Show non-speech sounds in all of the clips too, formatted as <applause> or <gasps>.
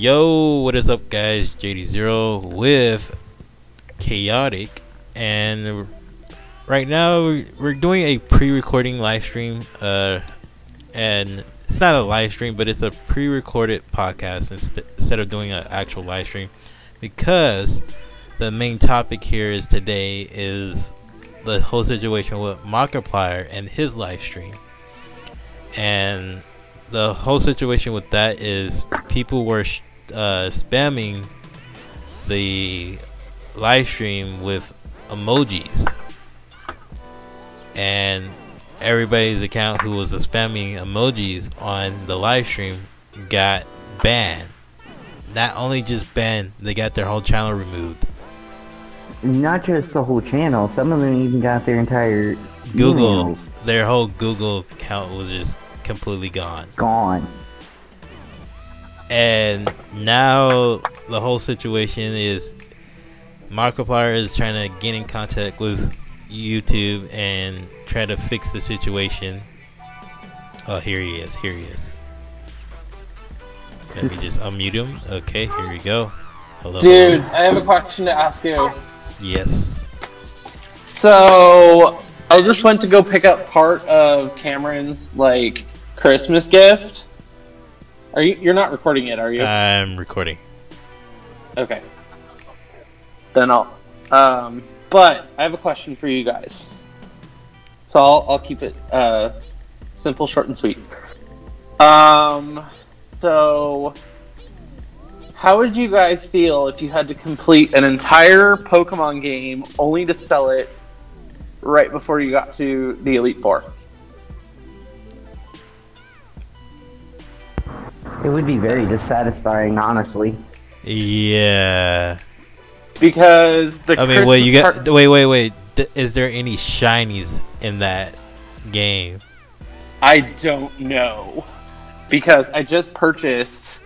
Yo, what is up, guys? JD Zero with Chaotic, and right now we're doing a pre-recording live stream. Uh, and it's not a live stream, but it's a pre-recorded podcast inst- instead of doing an actual live stream, because the main topic here is today is the whole situation with Markiplier and his live stream, and the whole situation with that is people were sh- uh, spamming the live stream with emojis and everybody's account who was spamming emojis on the live stream got banned not only just banned they got their whole channel removed Not just the whole channel. Some of them even got their entire google emails their whole google account was just completely gone gone. And now the whole situation is Markiplier is trying to get in contact with YouTube and try to fix the situation. Oh, here he is. Here he is. Let me just unmute him. Okay, here we go. Hello. Dudes, I have a question to ask you. Yes. So, I just went to go pick up part of Cameron's like Christmas gift. Are you? You're not recording it, are you? I'm recording. okay. Then I'll. Um, but I have a question for you guys. So I'll I'll keep it uh, simple, short, and sweet. Um, so how would you guys feel if you had to complete an entire Pokemon game only to sell it right before you got to the Elite Four? It would be very dissatisfying, honestly. Yeah. Because the I mean, wait, you Christmas got. part- Wait, wait, wait. Th- Is there any shinies in that game? I don't know because I just purchased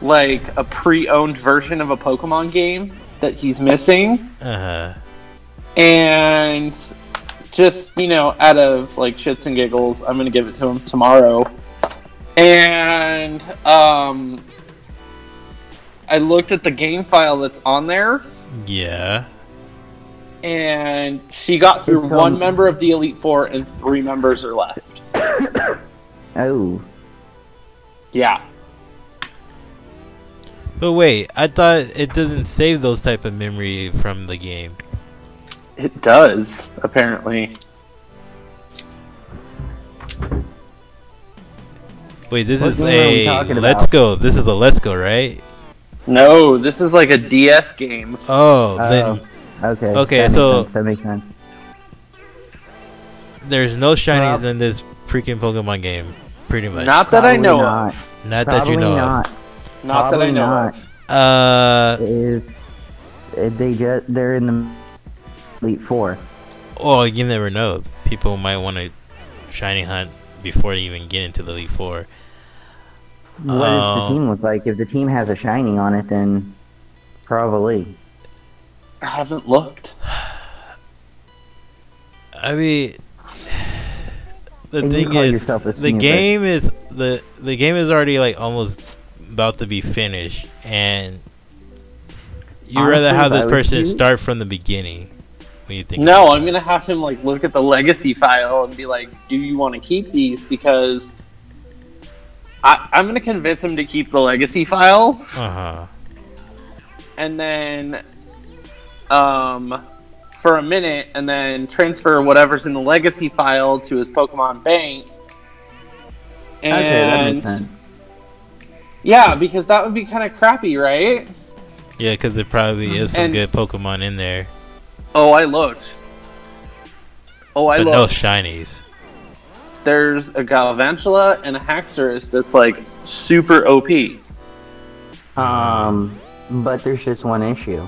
like a pre-owned version of a Pokemon game that he's missing, Uh huh. and just you know, out of like shits and giggles, I'm gonna give it to him tomorrow. And um, I looked at the game file that's on there, Yeah. and she got through It's, um, one member of the Elite Four, and three members are left. <coughs> Oh, Yeah. But wait, I thought it doesn't save those type of memory from the game. It does, apparently. Wait, this What is game are we a Let's? Go. This is a Let's Go, right? No, this is like a DS game. Oh, Oh. then okay. Okay, that makes so- sense, that makes sense. there's no shinies Prob- in this freaking Pokemon game, pretty much. Not that I know not. of. Not that you know not. Not that I Probably know not. of. of. Uh, Is if they just they're in the Elite Four. well, you never know. People might want to shiny hunt before they even get into the Elite Four. What does Oh. the um, team look like? If the team has a shiny on it, then probably. I haven't looked. I mean, the And thing is, the game is the the game is already like almost about to be finished, and you rather have this person you- start from the beginning. When you think, No, about I'm gonna have him like look at the legacy file and be like, "Do you want to keep these?" Because I, I'm gonna convince him to keep the legacy file, Uh-huh. and then, um, for a minute, and then transfer whatever's in the legacy file to his Pokemon bank. Okay, that makes And sense. yeah, because that would be kind of crappy, right? Yeah, because there probably is some And- good Pokemon in there, Oh, I looked. Oh, I but looked. no shinies. there's a Galvantula and a Haxorus that's like super OP. Um, but there's just one issue.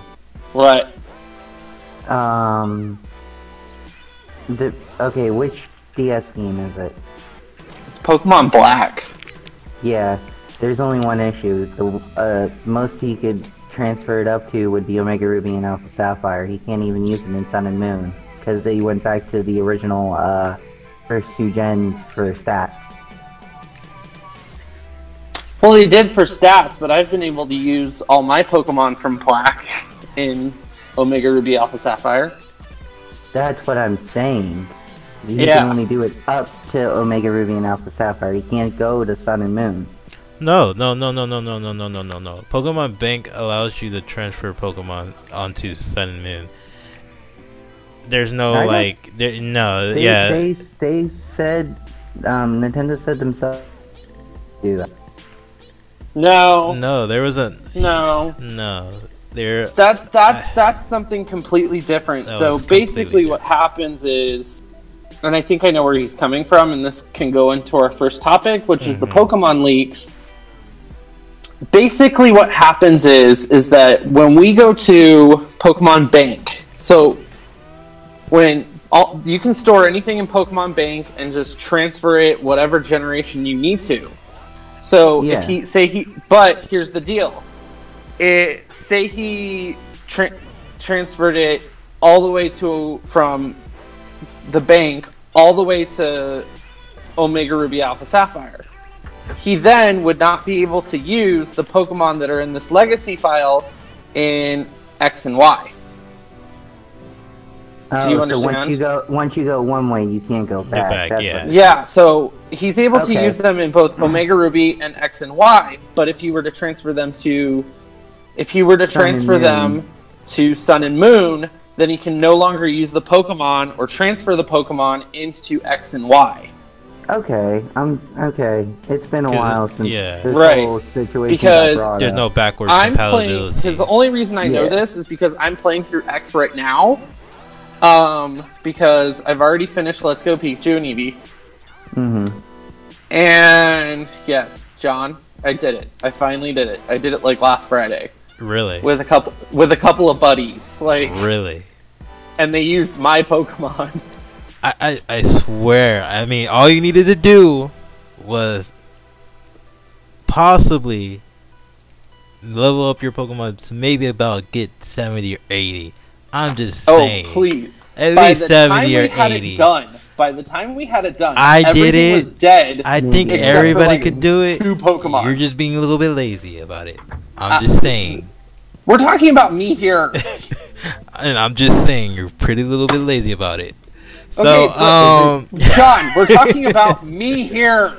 What? Um, the okay, which DS game is it? It's Pokemon Black. Yeah, there's only one issue. The uh, most he could transfer it up to would be Omega Ruby and Alpha Sapphire. He can't even use them in Sun and Moon because they went back to the original uh, first two gens for stats. Well, they did for stats, but I've been able to use all my Pokemon from Black in Omega Ruby Alpha Sapphire. That's what I'm saying. You Yeah. can only do it up to Omega Ruby and Alpha Sapphire. You can't go to Sun and Moon. No, no, no, no, no, no, no, no, no, no, no. Pokemon Bank allows you to transfer Pokemon onto Sun and Moon. There's no I like, there, no, They, yeah, They, they said, um, Nintendo said themselves do that. No, no, there wasn't, no, no, there. that's that's that's something completely different. So was completely basically, what happens is, and I think I know where he's coming from, and this can go into our first topic, which is the Mhm. Pokemon leaks. Basically, what happens is is that when we go to Pokemon Bank, so when all, you can store anything in Pokemon Bank and just transfer it whatever generation you need to. So Yeah. if he say he, but here's the deal: it say he tra- transferred it all the way to from the bank all the way to Omega Ruby Alpha Sapphire. He then would not be able to use the Pokemon that are in this legacy file in X and Y. Oh, you so understand? once you go, once you go one way, you can't go back. back, That's yeah. Yeah, so he's able to use them in both Omega Ruby and X and Y, but if you were to transfer them to if you were to Sun transfer them to Sun and Moon, then he can no longer use the Pokemon or transfer the Pokemon into X and Y. Okay, I'm okay. It's been a while since yeah. this Right. whole situation Because got There's up. no backwards I'm playing compatibility. because the only reason I know this is because I'm playing through X right now. Um, because I've already finished Let's Go Pikachu and Eevee. hmm And yes, John, I did it. I finally did it. I did it like last Friday really, with a couple with a couple of buddies. Like, really. and they used my Pokemon. <laughs> I, I, I swear. I mean, all you needed to do was possibly level up your Pokemon to maybe about get 70 or 80. I'm just Oh, saying. Oh, please! At By least the time 70 we or had 80. it done, by the time we had it done, I did it. was dead. I think Except for, everybody like, could do it. two Pokemon. You're just being a little bit lazy about it. I'm Uh, just saying. We're talking about me here. <laughs> and I'm just saying you're pretty little bit lazy about it. So, Okay, um, John, we're <laughs> talking about me here.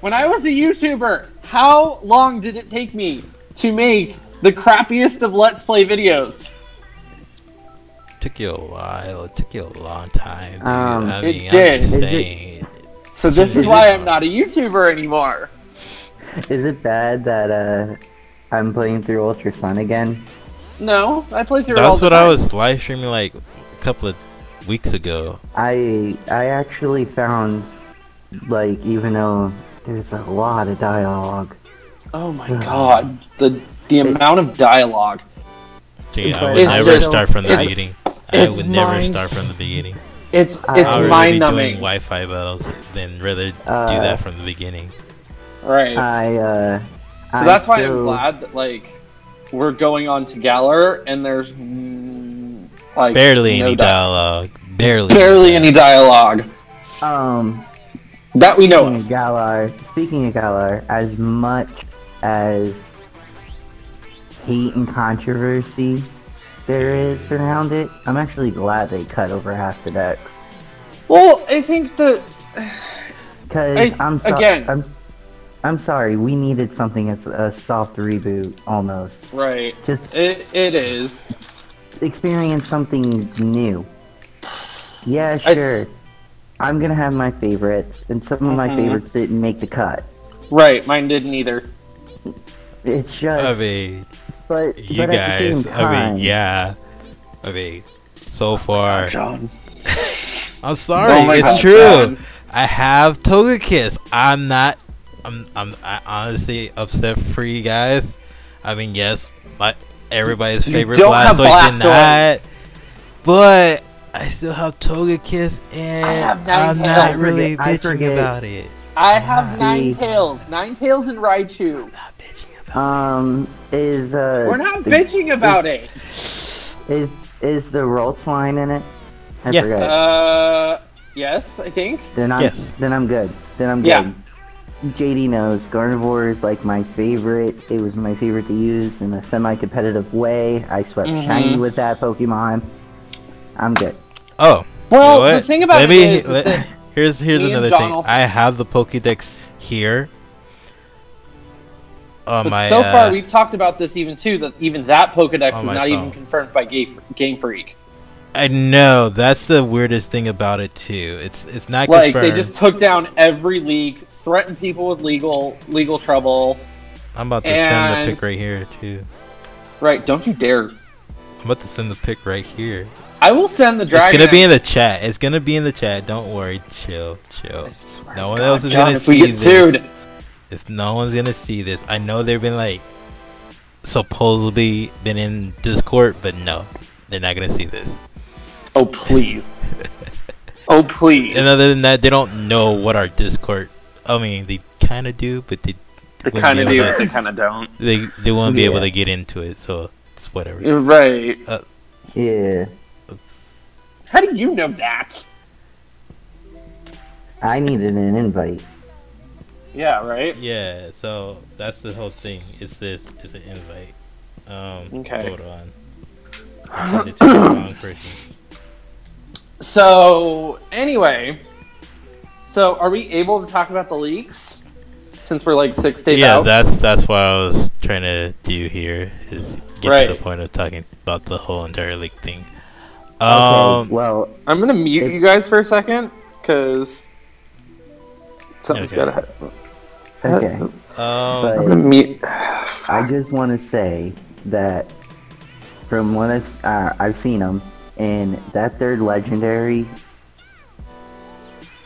When I was a YouTuber, how long did it take me to make the crappiest of Let's Play videos? took you a while. It took you a long time. Um, I It mean, did. I'm just Is it- saying. So this is why I'm not a YouTuber anymore. Is it bad that uh, I'm playing through Ultra Sun again? No, I play through it all That's the what time. I was live streaming like a couple of weeks ago. I I actually found like even though there's a lot of dialogue, Oh my god, the the amount of dialogue. Gee, I would like- never It's start from the it's- beginning. I it's would never mind- start from the beginning. It's it's I would rather mind be doing numbing. Wi-Fi battles than rather do Uh, that from the beginning. Right. I uh. so I that's why I'm glad that like we're going on to Galar and there's mm, like Barely no any di- dialogue. Barely. barely any dialogue Um, that we know speaking of. of Galar, speaking of Galar, as much as hate and controversy there is around it, I'm actually glad they cut over half the dex. Well, I think that <sighs> Cause I- I'm so- again- I'm, I'm sorry, we needed something as a soft reboot almost. right, Just it it is. experience something new. Yeah, I s- sure. I'm gonna have my favorites, and some of my Mhm. favorites didn't make the cut. Right, mine didn't either. It's just, I mean, but you but at the guys. same I mean, yeah. I mean, so far. John. <laughs> I'm sorry. Oh it's God, true. John. I have Togekiss. I'm not. I'm. I'm. I honestly upset for you guys. I mean, yes, my everybody's favorite don't have Blastoise did not, Blastoise. but I still have Toga Togekiss, and I have I'm Ninetales. not really I bitching forget. about it. I have nine tails, nine tails and Raichu. Not bitching about. um, is uh, We're not the- bitching about it. Is is the roll line in it? I Yeah. forget. Uh, yes, I think. then I'm yes. then I'm good. Then I'm good. Yeah. JD knows Gardevoir is like my favorite. It was my favorite to use in a semi-competitive way. I swept Mhm. shiny with that Pokemon. I'm good. Oh, Well, you know the thing about Let it is, let- <laughs> here's here's another thing. also- I have the Pokédex here. On but my so uh, far we've talked about this even too that even that Pokedex On is not even confirmed by Game, Game Freak. I know that's the weirdest thing about it too. It's it's not Like confirmed. they just took down every league, threatened people with legal legal trouble. I'm about to send the and- pic right here too. Right? Don't you dare! I'm about to send the pic right here. I will send the dragon. It's gonna be in the chat. It's gonna be in the chat. Don't worry. Chill, chill. No one God, else is John, gonna if we see get this. sued. If no one's gonna see this, I know they've been like supposedly been in Discord, but no, they're not gonna see this. Oh please. <laughs> oh please. And other than that, they don't know what our Discord. I mean, they kind of do, but they they kind of do, to- but they kind of don't. they they won't be able to get into it, so it's whatever. You're right. Uh, yeah. How do you know that? I needed an invite. Yeah, right. Yeah, so that's the whole thing. It's this. It's an invite. Um, Okay. Hold on. I it to the wrong person. So anyway, so are we able to talk about the leaks? Since we're like six days Yeah, out. that's that's what I was trying to do here. Is get Right. to the point of talking about the whole entire leak thing. Okay. Um, well, I'm gonna mute It- you guys for a second because something's Okay. gotta happen. okay. um, But- I'm gonna mute. <sighs> I just want to say that from what I've, uh, I've seen them, and that third legendary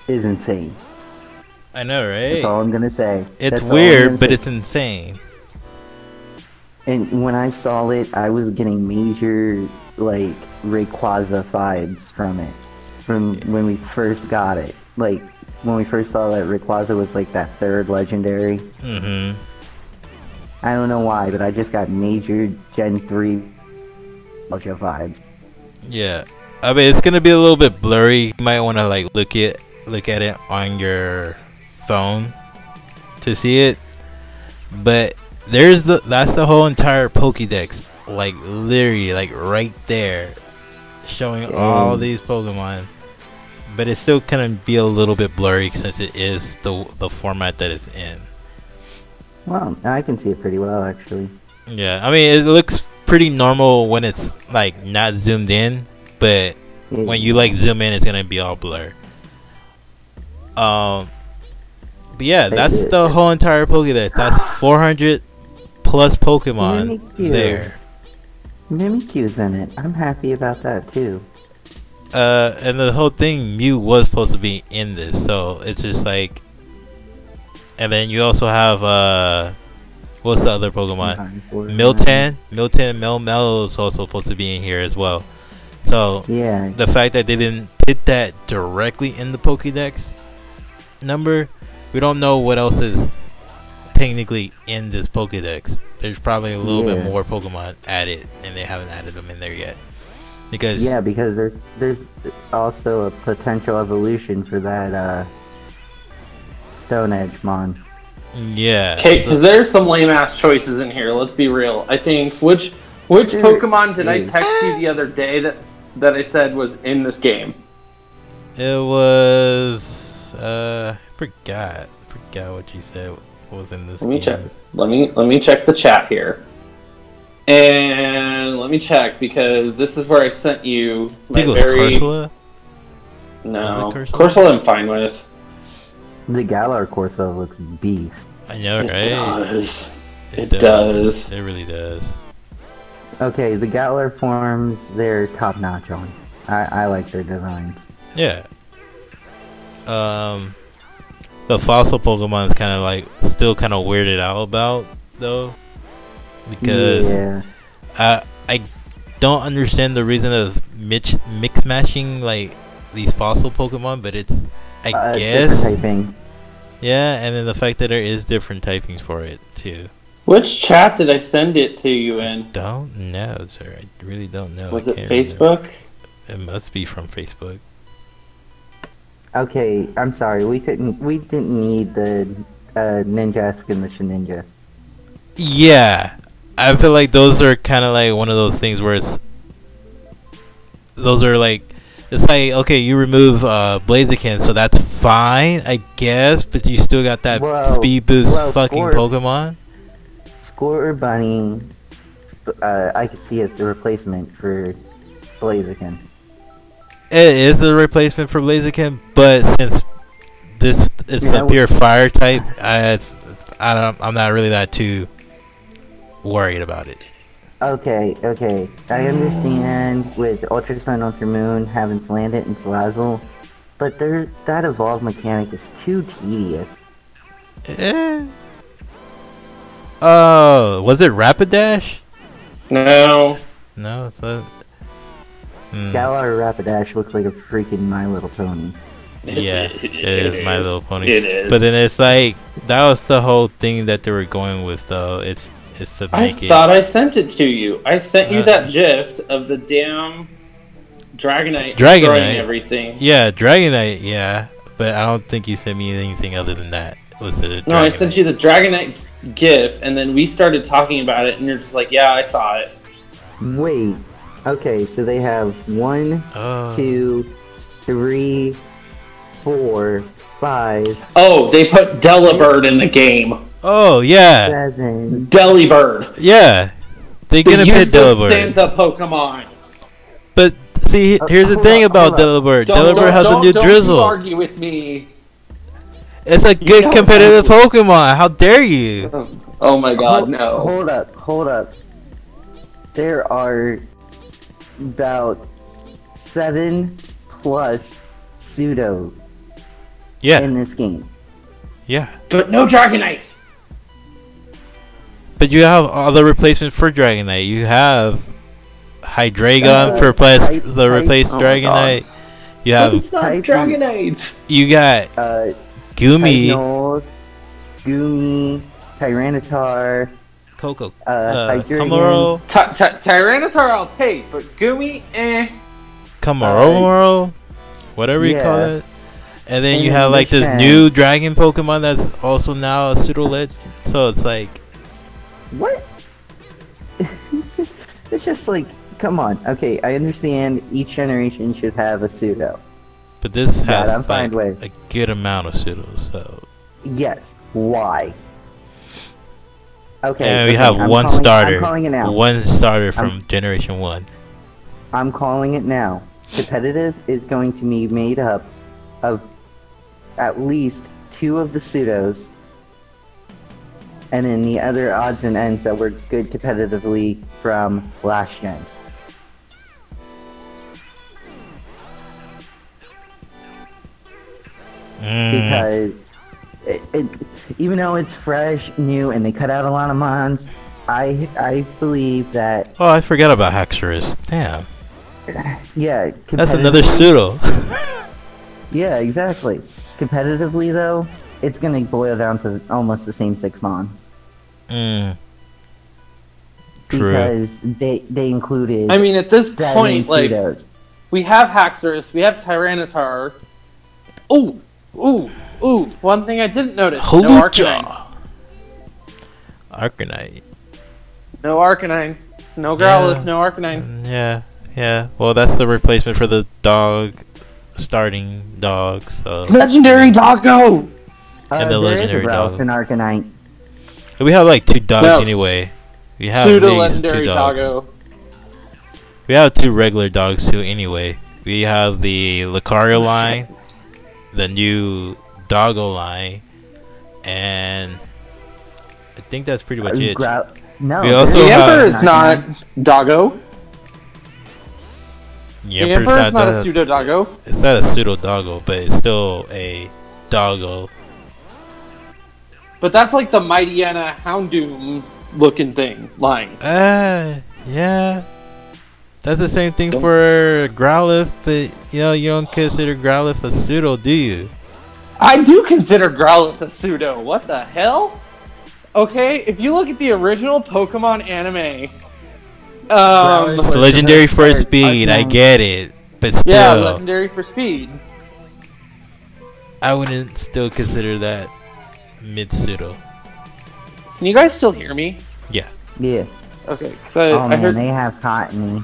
is insane. I know, right? That's all I'm gonna say. It's That's weird, but say. it's insane. And when I saw it, I was getting major like Rayquaza vibes from it, from when we first got it. Like when we first saw that Rayquaza was like that third legendary. Mm-hmm. I don't know why, but I just got major Gen three Ultra vibes. Yeah, I mean it's gonna be a little bit blurry. You might want to like look it, look at it on your phone to see it. But there's the that's the whole entire Pokédex, like literally like right there, showing all these Pokemon. But it still gonna be a little bit blurry since it is the the format that it's in. Well, I can see it pretty well actually. Yeah, I mean it looks pretty normal when it's like not zoomed in, but when you like zoom in, it's gonna be all blur. Um, but yeah, that's the whole entire Pokédex. That's 400 plus Pokemon there. Mimikyu's in it. I'm happy about that too. Uh, and the whole thing, Mew was supposed to be in this, so it's just like. And then you also have uh, what's the other Pokemon? Time for- Meltan, Meltan, Melmel is also supposed to be in here as well. So Yeah. the fact that they didn't put that directly in the Pokédex number, we don't know what else is technically in this Pokédex. There's probably a little bit more Pokemon added, and they haven't added them in there yet. Because Yeah, because there's there's also a potential evolution for that uh Stone Edge Mon. yeah, Okay, so- because there's some lame ass choices in here. Let's be real. I think which which There Pokemon did I text you the other day that that I said was in this game? it was uh, I forgot, I forgot what you said was in this. Let me game. check. Let me let me check the chat here. And let me check because this is where I sent you I my think it was very Corsola. no Was it Corsola? Corsola. I'm fine with. The Galar Corso looks beast. I know, It does. It does. It really does. Okay, the Galar forms they're top notch on. I, I like their designs. Yeah. Um, the fossil Pokemon is kind of like still kind of weirded out about though, because yeah. I I don't understand the reason of mix mix matching like these fossil Pokemon, but it's I Uh, guess typing. yeah, and then the fact that there is different typings for it too. Which chat did I send it to you in? Don't know, sir. I really don't know. Was it can't remember. Facebook? It must be from Facebook. Okay, I'm sorry. We couldn't. We didn't need the uh, Ninjask and the Shedinja. Yeah, I feel like those are kind of like one of those things where it's those are like it's like okay, you remove uh, Blaziken, so that's fine, I guess, but you still got that Well- speed boost well, fucking Pokemon. Scorbunny, uh, I could see as the replacement for Blaziken. It is the replacement for Blaziken, but since this is Yeah, a pure fire type, I, it's, I don't, I'm not really that too worried about it. Okay, okay. I understand with Ultra Sun, Ultra Moon having Salandit and Salazzle, but there, that evolved mechanic is too tedious. Eh. Oh, was it Rapidash? No. No, it's a. Hmm. Galar Rapidash looks like a freaking My Little Pony. <laughs> Yeah, it is My Little Pony. It is. But then it's like that was the whole thing that they were going with, though. It's it's to I thought I sent it to you. I sent you Uh, that GIF of the damn Dragonite, Dragonite. destroying everything. Yeah, Dragonite. Yeah, but I don't think you sent me anything other than that. Was the No, I sent you the Dragonite GIF, and then we started talking about it, and you're just like, "Yeah, I saw it." Wait. Okay, so they have one, Oh. two, three, four, five, Oh, they put Delibird in the game. Oh yeah, seven. Delibird. yeah. They The gonna pit useless Delibird. Santa Pokemon. But see, Uh, here's the hold thing up, about hold. Delibird. Don't, Delibird don't, has a don't, new don't drizzle. Argue with me. It's a good don't competitive argue. Pokemon. How dare you? Oh, oh my God, hold, no. Hold up, hold up. There are about seven plus pseudo Yeah, in this game. yeah. But no Dragonite. But you have other replacements for Dragonite. You have Hydreigon Uh, for replace type- the type- replaced oh my Dragonite. You But have it's not Type- Dragonite. you got Uh, Goomy, Typhonol, Goomy, Tyranitar, Coco, uh, uh, Hydreigon. Kamaro, Ty- Ty- Tyranitar I'll take, but Goomy, eh. Kamaro, whatever you call it. And then And you have like this Mishran. new dragon Pokemon that's also now a pseudo legend. So it's like What? <laughs> it's just like, come on. Okay, I understand each generation should have a pseudo. But this I'm has fine like with. a good amount of pseudos, so Yes. Why? Okay. and we okay, have I'm one calling- starter, I'm calling it now. one starter from I'm- Generation One. I'm calling it now. Competitive is going to be made up of at least two of the pseudos, and then the other odds and ends that were good competitively from last gen. Mm. because it, it, even though it's fresh, new, and they cut out a lot of mons, I I believe that Oh, I forgot about Haxorus. Damn, yeah, that's another pseudo. <laughs> Yeah, exactly. Competitively though, it's gonna boil down to almost the same six mons mm. True. because they they included I mean, at this point, like, pseudos. we have Haxorus, we have Tyranitar. Ooh, ooh, ooh. One thing I didn't notice. No Arcanine. Hooja. Arcanite. No Arcanine. No Growlithe, Yeah. no Arcanine. Yeah, yeah. Well, that's the replacement for the dog, starting dog. So Legendary Doggo! Uh, and the there is a legendary dog. and Arcanine. we have like two dogs No, anyway. We have Pseudo these Legendary two dogs. Doggo. We have two regular dogs too. Anyway, we have the Lucario line, the new Doggo line, and I think that's pretty much Uh, it. Grow- no, We also The Emperor is not Arcanine. Doggo. The The Emperor's Emperor is not a that- pseudo Doggo. It's not a pseudo doggo, but it's still a doggo. But that's like the Mightyena Houndoom looking thing line. Ah, yeah. That's the same thing Don't- for Growlithe, but you know you don't consider Growlithe a pseudo, do you? I do consider Growlithe a pseudo. What the hell? Okay, if you look at the original Pokemon anime, um, It's legendary so for speed. I Arcanine- get it, but still, yeah, legendary for speed. I wouldn't still consider that Mitsudo. Can you guys still hear me? Yeah. Yeah. Okay, 'cause I, Oh I man, heard. they have caught me.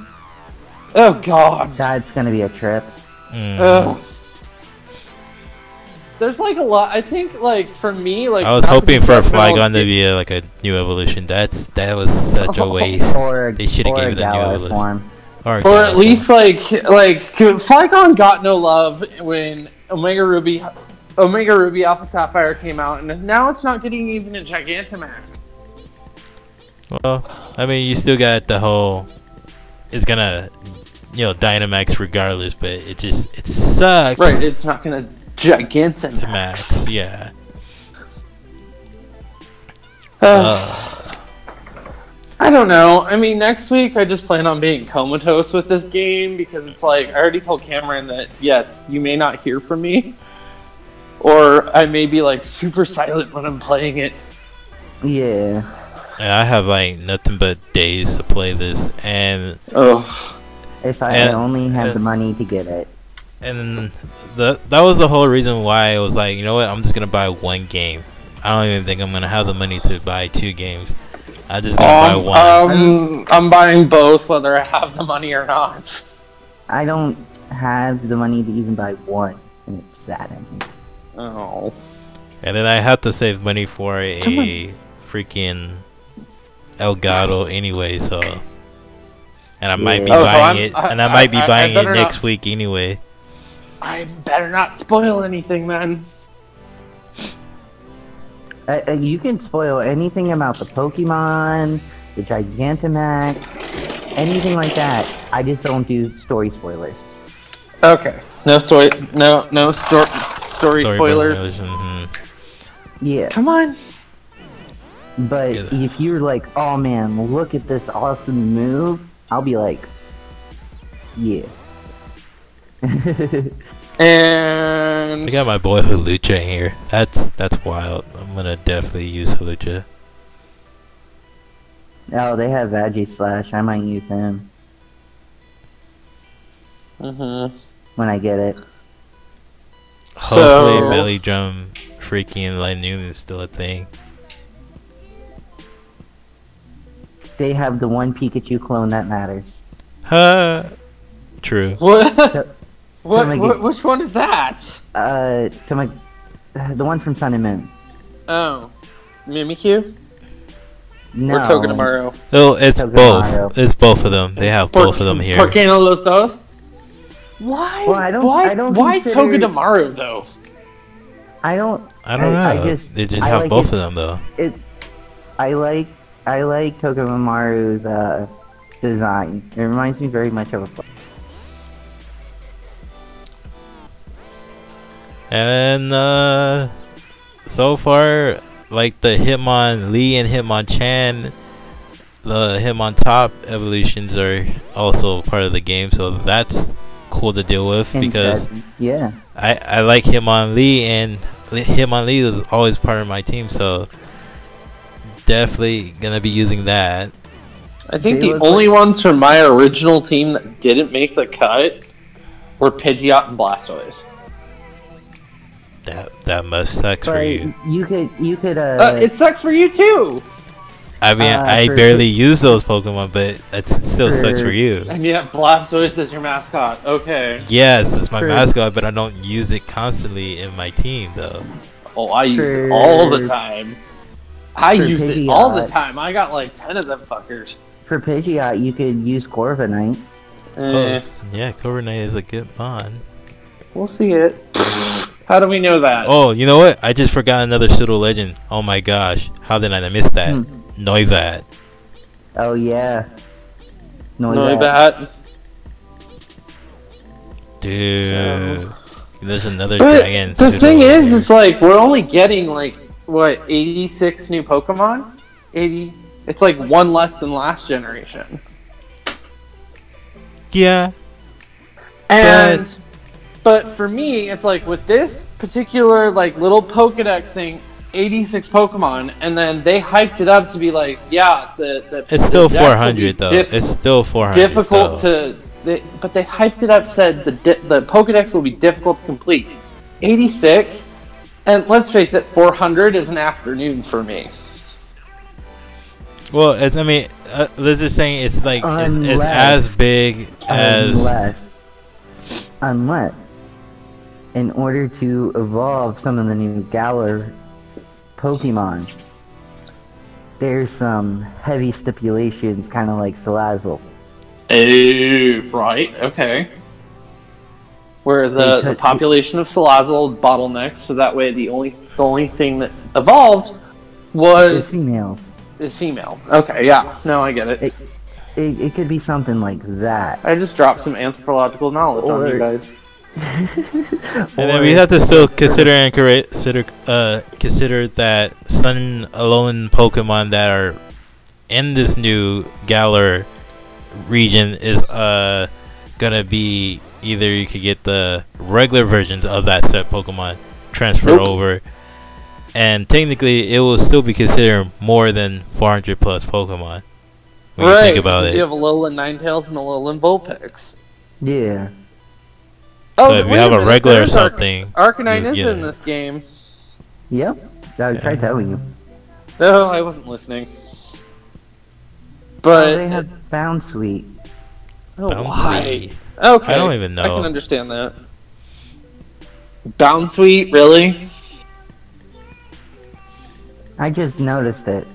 Oh god. That's gonna be a trip. Mm. Ugh. There's like a lot. I think like for me, like I was hoping for a judgmental, Flygon to be uh, like a new evolution. That's that was such a <laughs> waste. Or, They shoulda or gave a it a new evolution. form. Or, or Galar. at least like like Flygon got no love when Omega Ruby, Omega Ruby Alpha Sapphire came out, and now it's not getting even a Gigantamax. Well, I mean, you still got the whole. It's gonna, you know, Dynamax regardless, but it just it sucks. Right, it's not gonna Gigantamax. To max, yeah. Uh, I don't know. I mean, next week I just plan on being comatose with this game because it's like I already told Cameron that yes, you may not hear from me, or I may be like super silent when I'm playing it. Yeah. and I have like nothing but days to play this, and Oh, If I And- only had the money to get it. And the that was the whole reason why I was like, you know what, I'm just gonna buy one game. I don't even think I'm gonna have the money to buy two games. I just gonna um, buy one. um, I'm buying both whether I have the money or not. I don't have the money to even buy one, and it's saddening. Oh, And then I have to save money for a freaking Elgato anyway, so. And I might be Oh, buying I'm- it, I- and I might be I- I buying it next not- week anyway. I better not spoil anything then. Uh, uh, you can spoil anything about the Pokemon, the Gigantamax, anything like that. I just don't do story spoilers. Okay, no story, no no sto- story, Story spoilers. mhm. Yeah, Come on. but Yeah. if you're like, oh man, look at this awesome move, I'll be like, yeah. And I got my boy Hawlucha in here. That's that's wild. I'm gonna definitely use Hawlucha. oh, they have Veggie Slash. I might use him Mhm. when I get it. Hopefully, So- Belly Drum freaking Linoone is still a thing. They have the one Pikachu clone that matters. Huh? True. What? What, Come what? Which one is that? Uh, to uh, the one from Sun and Moon. Oh, Mimikyu No. or Togedemaru? Oh, it's Togedemaru. both. It's both of them. They have both of them here. ¿Por qué no los dos? Why? Well, I don't- Why? I don't why consider- Togedemaru though? I don't. I don't know. I- I just- they just I have like both it- of them though. It's. I like. I like Togedemaru's uh, design. It reminds me very much of a. And uh, so far, like the Hitmon Lee and Hitmon Chan, the Hitmon Top evolutions are also part of the game, so that's cool to deal with because yeah. I I like Hitmon Lee and Li- Hitmon Lee is always part of my team, so definitely gonna be using that. I think They the look only ones from my original team that didn't make the cut were Pidgeot and Blastoise. That that must suck for you. you could. You could. Uh. Uh, it sucks for you too. I mean, uh, I for- barely use those Pokemon, but it still sucks For- for you. And yet Blastoise is your mascot. Okay. Yes, it's my For- mascot, but I don't use it constantly in my team, though. Oh, I use it all the time. I for use it all the Pidgeot. time. I got like ten of them fuckers. For Pidgeot, you could use Corviknight. Eh, Oh, yeah, Cobra is a good bond. we'll see it. How do we know that? Oh, you know what? I just forgot another pseudo legend. Oh my gosh, how did I miss that? Hmm. Noivat. Oh yeah. No, Noibat. Dude. There's another But dragon. the pseudo thing is, it's like we're only getting like what eighty six new Pokemon. Eighty. It's like one less than last generation. Yeah. And but for me, it's like with this particular like little Pokedex thing, 86 Pokemon, and then they hyped it up to be like, yeah, the, the It's still the dex 400, though. diff- it's still 400. difficult though. to. They, but they hyped it up, said the di- the Pokedex will be difficult to complete. 86. And let's face it, 400 is an afternoon for me. Well, it's, I mean, uh, let's just saying it's like it's, it's as big as unless, unless, in order to evolve some of the new Galar Pokemon, there's some heavy stipulations, kind of like Salazzle. Oh, right, okay. Where the, the population of Salazzle bottlenecked, so that way the only the only thing that evolved It's was female. is female. Okay, yeah, no, I get it. It, it, it could be something like that. I just dropped some anthropological knowledge on you guys. <laughs> And then we have to still consider and consider uh consider that Sun Alolan Pokemon that are in this new Galar region is uh gonna be either you could get the regular versions of that set Pokemon transfer Nope. over, and technically it will still be considered more than 400 plus Pokemon. When you right, think about because it. you have a Alolan Ninetales and a Alolan Vulpix. Yeah. Oh, so if you have a minute, regular or there's Arc- something, Arcanine is get in it. this game. Yep. I tried telling you. No, I wasn't listening. Oh, But they have Bounsweet. oh, Bouncy. why? Okay, I don't even know. I can understand that. Bounsweet, really? I just noticed it.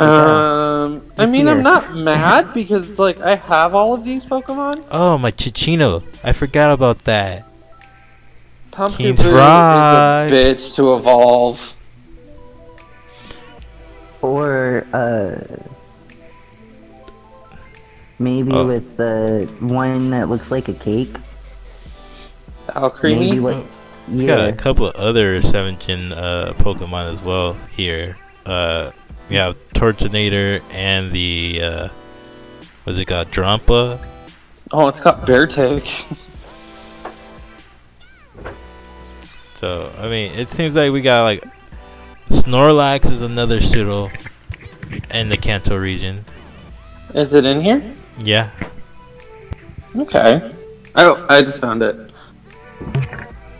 Um, I mean, I'm not mad because it's like I have all of these Pokemon. Oh, my Cinccino. I forgot about that. Pumpkin King's is a bitch to evolve. Or, uh. Maybe Oh. with the one that looks like a cake. Alcremie. Maybe what. We got a couple of other 7 gen uh, Pokemon as well here. Uh, we have Turtonator and the. Uh, what's it called? Drampa? Oh, it's got Beartic. So, I mean, it seems like we got like. Snorlax is another pseudo in the Kanto region. Is it in here? Yeah. Okay. Oh, I just found it.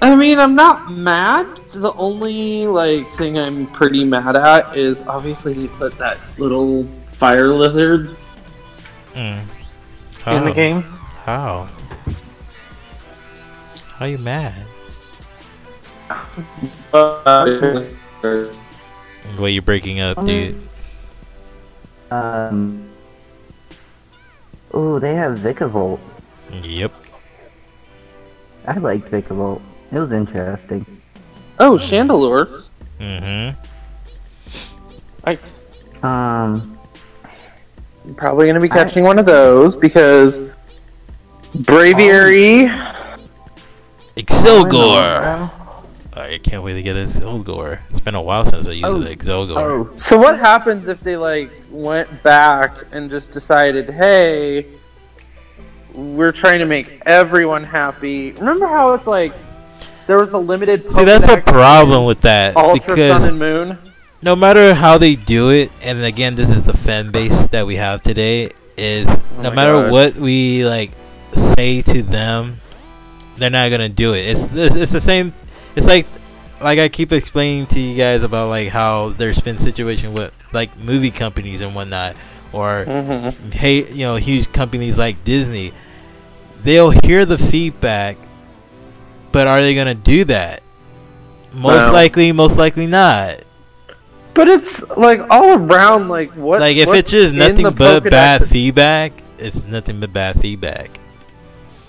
I mean, I'm not mad. The only like thing I'm pretty mad at is obviously they put that little fire lizard Mm. in the game. How? How are you mad? Uh, The way you're breaking up, dude. Um. Oh, they have Vikavolt. Yep. I liked Vikavolt. It was interesting. oh, Chandelure. Mm-hmm. Um. I'm probably gonna be catching one of those because Braviary. Excelgor! I can't wait to get Excelgor. It's been a while since I used Oh. the Excelgor. Oh. So what happens if they like went back and just decided, hey, we're trying to make everyone happy? Remember how it's like there was a limited. See, that's the problem with that. Ultra Sun Because and Moon. no matter how they do it, and again, this is the fan base that we have today, is no matter God. what we like say to them, they're not gonna do it. It's it's, it's the same. It's like like I keep explaining to you guys about like how there's been situation with like movie companies and whatnot, or Mm-hmm. hey, you know, huge companies like Disney, they'll hear the feedback, but are they gonna do that? Most Well- likely, most likely not. But it's like all around, like what? like if it's just nothing but Pokedex bad that's- feedback, it's nothing but bad feedback.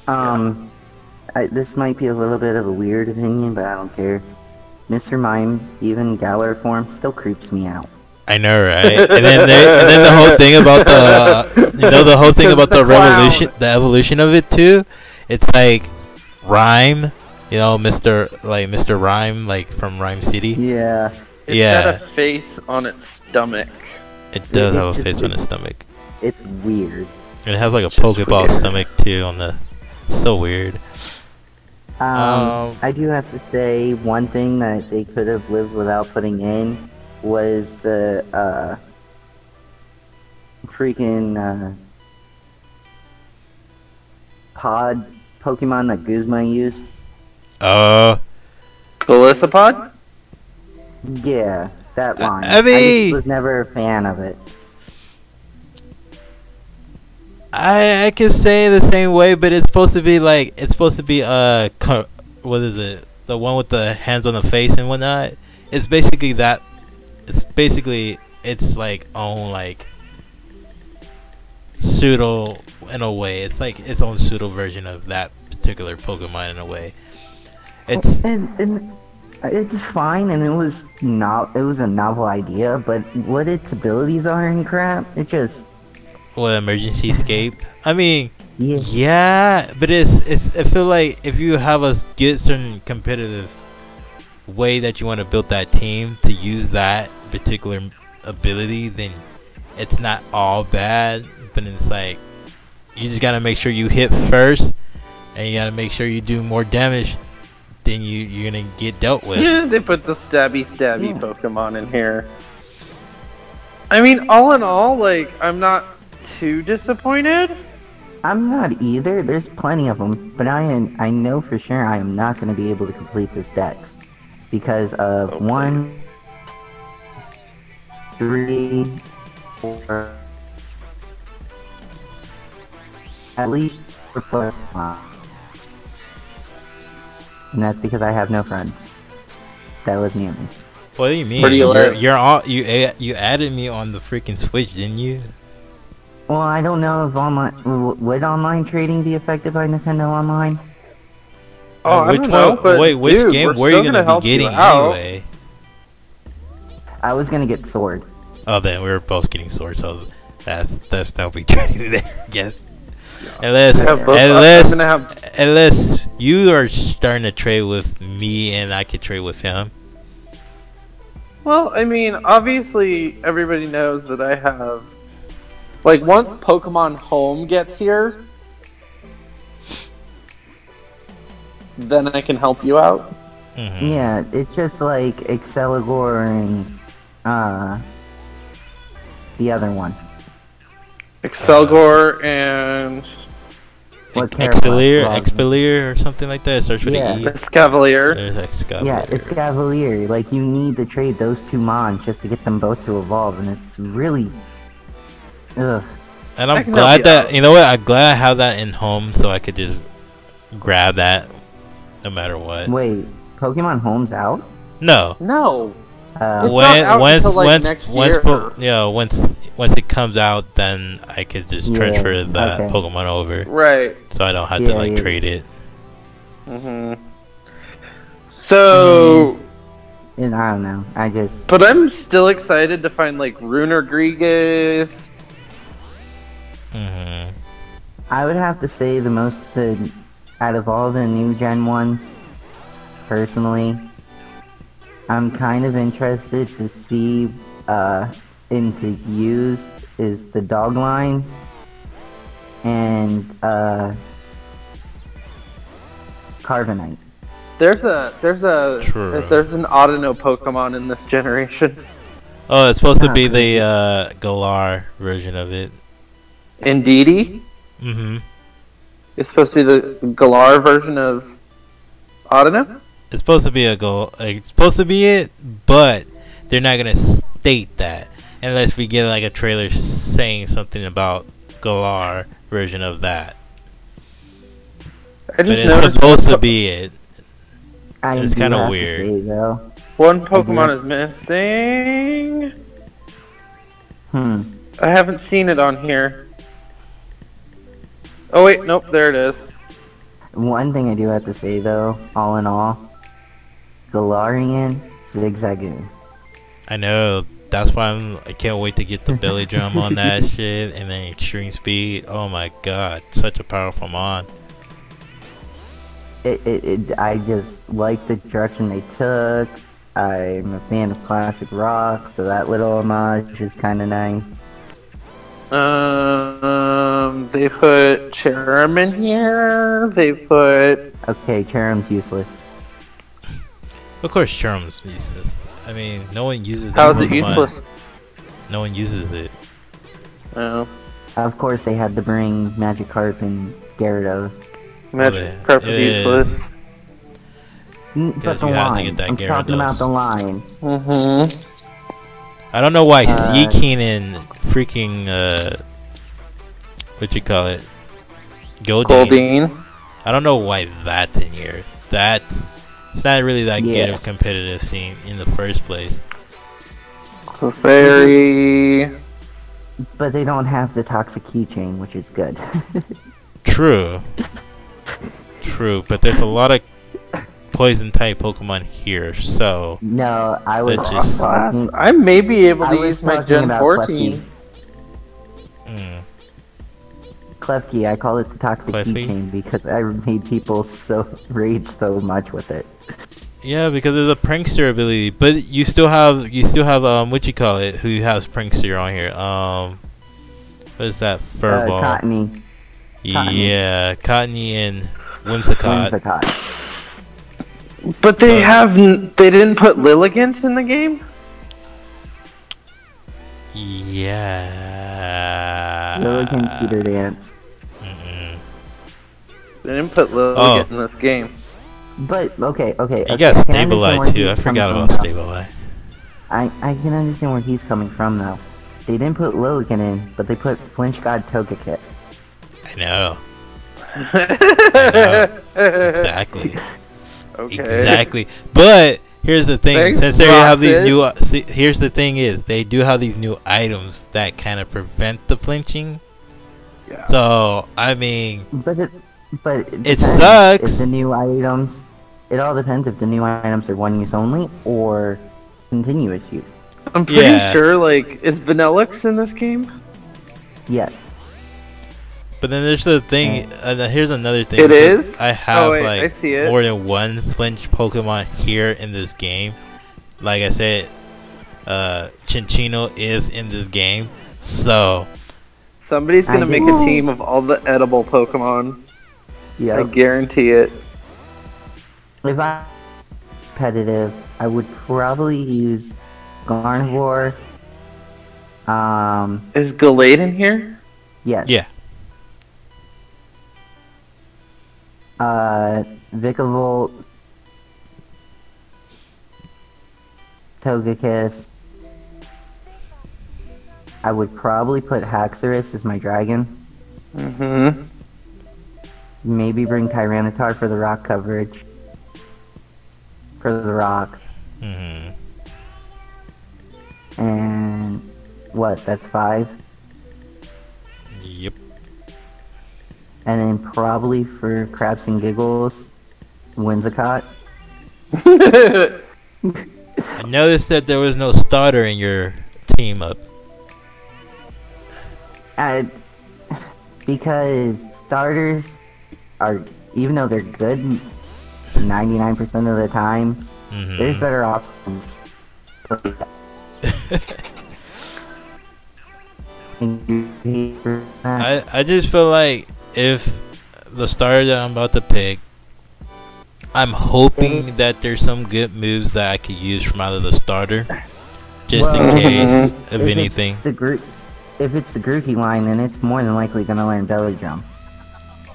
Um. I, this might be a little bit of a weird opinion, but I don't care. Mr. Mime, even Galar form, still creeps me out. I know, right? and then they, and then the whole thing about the you know the whole thing about it's the revolution, the evolution of it too. It's like Rime, you know, Mister like Mister Rime, like from Rhyme City. Yeah. It's Yeah. got a face on its stomach. It does it have a just- face on its stomach. It's weird. And it has like a It's just Pokeball weird. stomach too on the. So weird. Um, Um, I do have to say one thing that they could have lived without putting in was the uh, freaking uh, pod Pokemon that Guzma used. Uh, Golisopod? Yeah, that line. I mean- just was never a fan of it. I I can say the same way, but it's supposed to be like it's supposed to be uh what is it? The one with the hands on the face and whatnot. It's basically that. It's basically it's like own like pseudo in a way. It's like its own pseudo version of that particular Pokemon in a way. It's oh, and, and it's fine, and it was not. It was a novel idea, but what its abilities are and crap, it just what emergency escape. I mean, yeah. Yeah, but it's it's. I feel like if you have a good certain competitive way that you want to build that team to use that particular ability, then it's not all bad. But it's like you just gotta make sure you hit first, and you gotta make sure you do more damage than you you're gonna get dealt with. Yeah, <laughs> they put the stabby stabby Yeah. Pokemon in here. I mean, all in all, like, I'm not too disappointed. I'm not either. There's plenty of them, but I am. I know for sure I am not going to be able to complete this deck because of Okay. one, three, four, at least four plus five. And that's because I have no friends that was near me. What do you mean? Where do you are you're all you eh, you added me on the freaking Switch, didn't you? Well, I don't know if online would online trading be affected by Nintendo Online. Oh, I uh, which don't know, one? but wait, which dude, game we're were you gonna, gonna be getting anyway? I was gonna get Sword. Oh, then we were both getting swords, so that that's no big trading there. I guess. Unless, Yeah, both- I'm unless, gonna have unless you are starting to trade with me and I could trade with him. Well, I mean, obviously, everybody knows that I have. Like, once Pokemon Home gets here, then I can help you out. Mhm. Yeah, it's just like Accelgor and uh the other one. Accelgor and What Ex- Expelier, Expelier, or something like that. It starts with Yeah. an E. Escavalier. There's Excalier. Yeah, it's Cavalier. Like you need to trade those two mons just to get them both to evolve, and it's really, ugh. and I I'm glad you that out. you know what. I'm glad I have that in home, so I could just grab that, no matter what. Wait, Pokemon Home's out? No, No. Uh, It's when not out once until, like, once next once year. po- you know once once it comes out, then I could just Yeah, transfer that okay. Pokemon over, Right. so I don't have to like yeah. trade it. hmm So, and I don't know. I just but I'm still excited to find like Runerigus. hmm I would have to say the most uh, out of all the new Gen ones, personally, I'm kind of interested to see uh, into use is the dog line and uh, Carbonite. There's a there's a True. there's an Audino Pokemon in this generation. Oh, it's supposed to be okay. the uh, Galar version of it. Indeedee hmm is supposed to be the Galar version of Audino. It's supposed to be a goal. Like, it's supposed to be it, but they're not gonna state that unless we get like a trailer saying something about Galar version of that. I But it's supposed one to be it. I It's kinda weird. say, though. one Pokemon is missing. Hmm. I haven't seen it on here. Oh wait, nope, there it is. One thing I do have to say though, all in all, Galarian Zigzagoon. I know. That's why I'm. I can't wait to get the belly drum on that <laughs> shit, and then extreme speed. Oh my god, such a powerful mon. It, it, it, I just like the direction they took. I'm a fan of classic rock, so that little homage is kind of nice. Um, they put Cherrim in here. They put Okay, Cherrim's useless. Of course, Cherrim's useless. I mean, no one uses. that how is it useless? No one uses it. Oh, Of course, they had to bring Magikarp and Gyarados. Magic yeah, Carp is useless. Mm, Because But the you line. I'm talking about the line. Mm-hmm. I don't know why Uh, Seaking and freaking uh, what you call it, Goldeen. Goldeen. I don't know why that's in here. That's it's not really that good Yeah. of competitive scene in the first place. It's a very. But they don't have the toxic keychain, which is good. <laughs> True. True, but there's a lot of poison type Pokemon here, so no, I was just- Class. I may be able to was use my Gen 14. mm, Klefki. I call it the toxic Klefki? keychain because I made people so rage so much with it. yeah, because of a prankster ability. But you still have you still have um what you call it? Who has prankster on here? Um, what is that? Uh, Furball. Cottonee, Cottonee. Yeah, Cottonee and Whimsicott. Whimsicott. But they Uh, have. N- they didn't put Lilligant in the game? Yeah. Lilligant Petal Dance. Mm-mm. They didn't put Lilligant Oh. in this game. But okay, okay. You okay, got I can understand where Stabilize too. I forgot about though. Stabilize. I I can understand where he's coming from though. They didn't put Lilligant in, but they put Flinch God Togekiss. I know. I <laughs> know. Exactly. Okay. Exactly. But here's the thing: Thanks, since they have these new, Roxas. see, here's the thing is they do have these new items that kind of prevent the flinching. Yeah. So I mean, But it but it, It sucks. If the new items, it all depends if the new items are one use only or continuous use. I'm pretty Yeah. sure, like, is Vanilluxe in this game? Yes. but then there's the thing. Uh, here's another thing. It is. because is? I have Oh, wait, I like see it. more than one flinch Pokemon here in this game. Like I said, uh, Cinccino is in this game, so Somebody's gonna I make do. a team of all the edible Pokemon. I guarantee it. If I competitive, I would probably use Garnivore. Um. Is Gallade in here? Yes. yeah. Uh, Vikavolt, Togekiss. I would probably put Haxorus as my dragon. Mm-hmm. Maybe bring Tyranitar for the rock coverage. For the rock. hmm And what? That's five. Yep. And then probably for Craps and Giggles, Whimsicott. <laughs> I noticed that there was no starter in your team up. Uh, <laughs> because starters are, even though they're good 99% of the time, hmm there's better options. <laughs> I I just feel like if the starter that I'm about to pick, I'm hoping that there's some good moves that I could use from out of the starter, just in Well, case <laughs> if anything. The group, if it's the Grookey line, then it's more than likely gonna learn Belly Drum.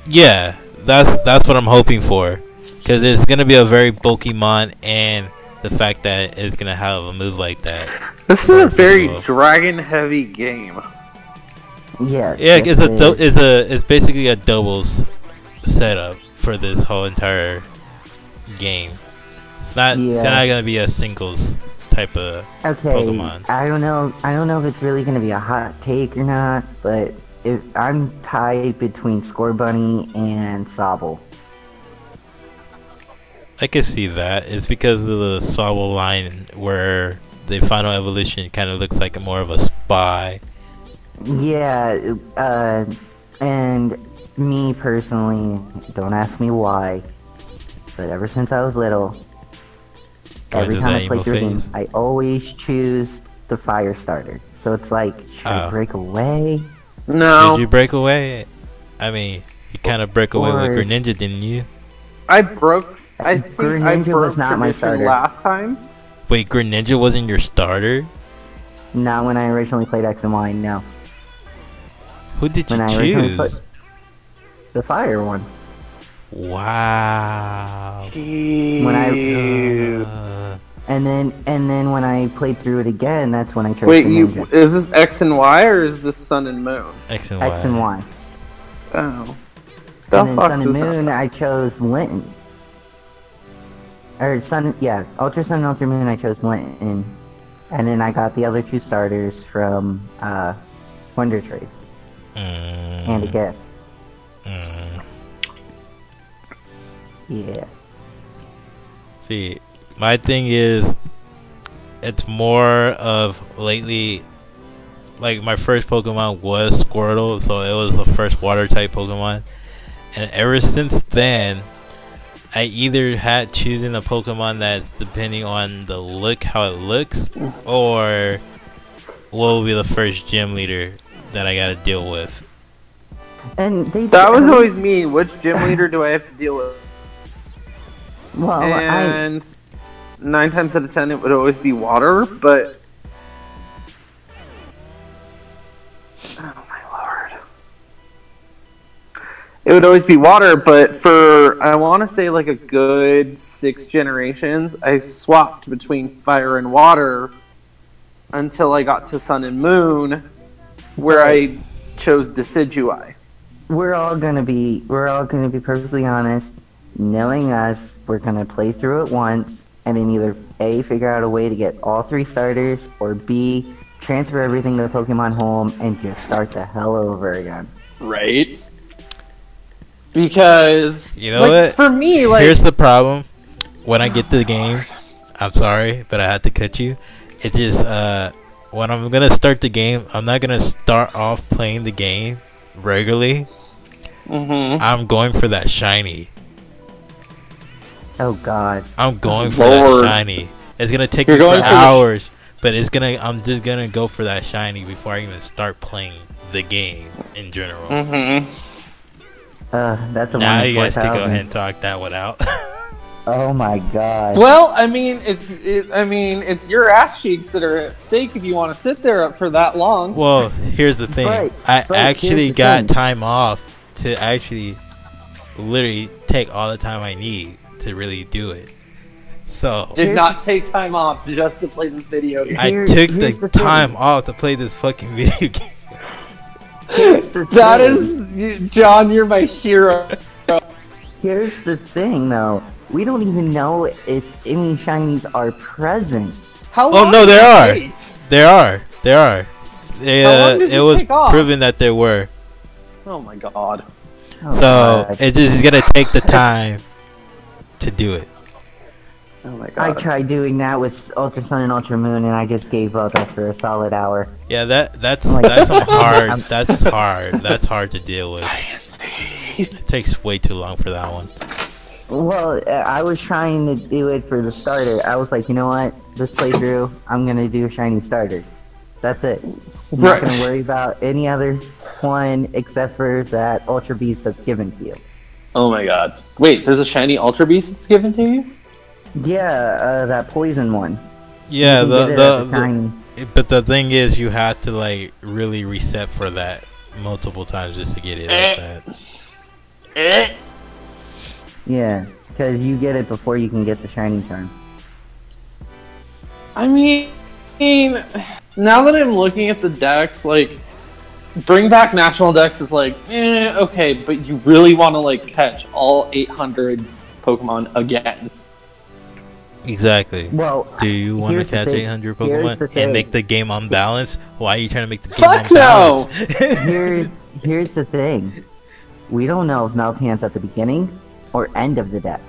Yeah, that's that's what I'm hoping for, because it's gonna be a very bulky mon, and the fact that it's gonna have a move like that. This is a very dragon-heavy game. Yes. Yeah, it's a it dou- is. it's a it's basically a doubles setup for this whole entire game. It's not it's not gonna be a singles type of Okay, Pokemon. I don't know. I don't know if it's really gonna be a hot take or not, but if I'm tied between Scorbunny and Sobble. I can see that. It's because of the Sobble line where the final evolution kind of looks like a more of a spy. Yeah, uh, and me personally, don't ask me why, but ever since I was little, Going every time I play through a game. I always choose the fire starter. So it's like, should I Oh. break away? No, Did you break away? I mean, you kind of break away with Or- Greninja, didn't you? I broke. I think I Greninja broke was not my tradition starter. last time. Wait, Greninja wasn't your starter? Not when I originally played X and Y, no. Who did you I choose? The fire one. Wow. When I- Uh, And then and then when I played through it again, that's when I chose Wait, the you ninja. is this X and Y or is this Sun and Moon? X and Y. X and Y. Oh. The and then fuck Sun and that? Moon, I chose Litten. Or Sun, yeah, Ultra Sun and Ultra Moon, I chose Litten. And then I got the other two starters from uh, Wonder Trade Mm, and a gift. mm. Yeah. See, my thing is, it's more of lately. Like my first Pokemon was Squirtle, so it was the first water type Pokemon, and ever since then, I either had choosing a Pokemon that's depending on the look, how it looks, or what will be the first gym leader that I gotta deal with. And they That was always me. Which gym <laughs> leader do I have to deal with? well, I, and nine times out of ten, it would always be water. But oh my lord, it would always be water. But for I want to say like a good six generations, I swapped between fire and water until I got to Sun and Moon, where I chose Decidueye. we're all gonna be we're all gonna be perfectly honest. Knowing us, we're gonna play through it once and then either A figure out a way to get all three starters or B transfer everything to the Pokemon Home and just start the hell over again. Right. Because You know like, what? For me, like Here's the problem. When I get to the game, I'm sorry, but I had to cut you. It just uh when I'm gonna start the game, I'm not gonna start off playing the game regularly. Mhm. I'm going for that shiny. Oh god. I'm going for Lord. that shiny. It's gonna take You're me going for the sh- hours, but it's gonna. I'm just gonna go for that shiny before I even start playing the game in general. Mm-hmm. Uh that's a Now one in you guys can go ahead and talk that one out. <laughs> Oh my god. Well, I mean, it's it, I mean, it's your ass cheeks that are at stake if you want to sit there for that long. Well, here's the thing. But- I but actually got thing. time off to actually literally take all the time I need to really do it. So Did not take time off just to play this video game. I took here's the the thing. time off to play this fucking <laughs> video game. Here's the That thing. is, you- John, you're my hero. Here's the thing though. We don't even know if any shinies are present. How Oh no, did there are. take? There are. There are. They, uh, it it was proven that there were. Oh my god. Oh So god. it just is gonna take the time to do it. Oh my I tried doing that with Ultra Sun and Ultra Moon, and I just gave up after a solid hour. Yeah, that that's Like- that's <laughs> hard. That's hard. That's hard to deal with. It takes way too long for that one. Well, uh, I was trying to do it for the starter. I was like, you know what? This playthrough, I'm gonna do a shiny starter. That's it. I'm Right. not gonna worry about any other one except for that Ultra Beast that's given to you. Oh my god. Wait, there's a shiny Ultra Beast that's given to you? Yeah, uh, that poison one. Yeah, You can the the, the but the thing is, you have to like really reset for that multiple times just to get it like that. Yeah, because you get it before you can get the shiny charm. I mean, <sighs> now that I'm looking at the dex, like, bring back national dex is like, eh, okay, but you really want to like catch all 800 Pokemon again. Exactly. Well, Do you want to catch 800 Pokemon and thing. make the game unbalanced? Why are you trying to make the game Fuck no! unbalanced? <laughs> <laughs> here's here's the thing. We don't know if Meltan's at the beginning or end of the deck.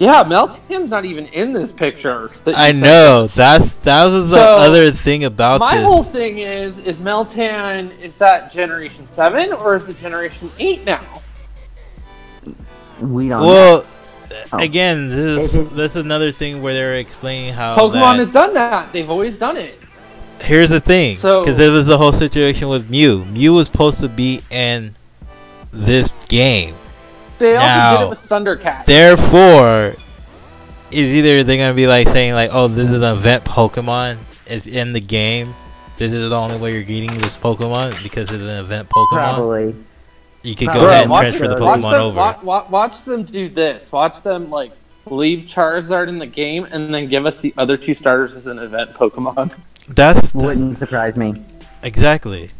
Yeah, Meltan's not even in this picture. that I know. us. That's that was the other thing about My this. whole thing is: is Meltan is that Generation Seven or is it Generation Eight now? We don't. Well, Oh. again, this It is is- this is another thing where they're explaining how Pokemon that- has done that. They've always done it. Here's the thing, So- because there was the whole situation with Mew. Mew was supposed to be in this game. They also did Now, it with Thundercat. Therefore, is either they're gonna be like saying like, "Oh, this is an event Pokemon. It's in the game. This is the only way you're getting this Pokemon because it's an event Pokemon." Probably. you could Bro, go ahead and watch, transfer the them- watch Pokemon them, over. wa- wa- watch them do this. Watch them like leave Charizard in the game and then give us the other two starters as an event Pokemon. That's, that's Wouldn't surprise me. exactly.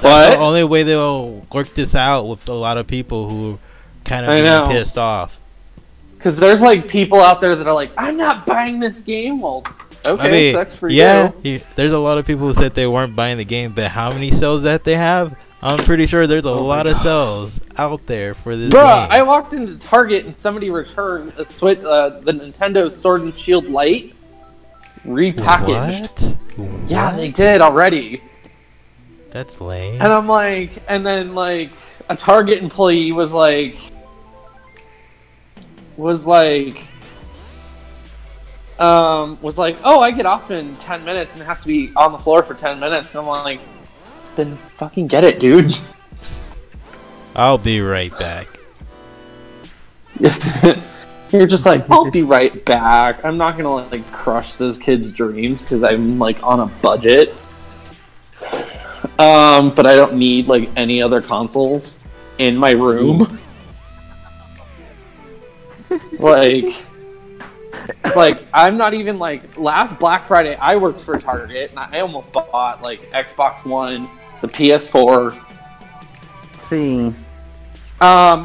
That's the only way they'll work this out with a lot of people who kind of I being know. pissed off. Because there's like people out there that are like, I'm not buying this game. Well, okay, I mean, sucks for yeah, you. you- there's a lot of people who said they weren't buying the game, but how many cells that they have? I'm pretty sure there's a Oh lot of God. cells out there for this Bruh, I walked into Target and somebody returned a Switch, uh, the Nintendo Sword and Shield Lite repackaged. What? Yeah, What? they did already. That's lame. And I'm like, and then like a Target employee was like, was like, um, was like, oh, I get off in ten minutes and it has to be on the floor for ten minutes. And I'm like, then fucking get it, dude. I'll be right back. <laughs> You're just like, I'll be right back. I'm not gonna like crush this kid's dreams because I'm like on a budget. Um, but I don't need like any other consoles in my room. Like, like I'm not even like last Black Friday. I worked for Target and I almost bought like Xbox One, the PS4, See, Um,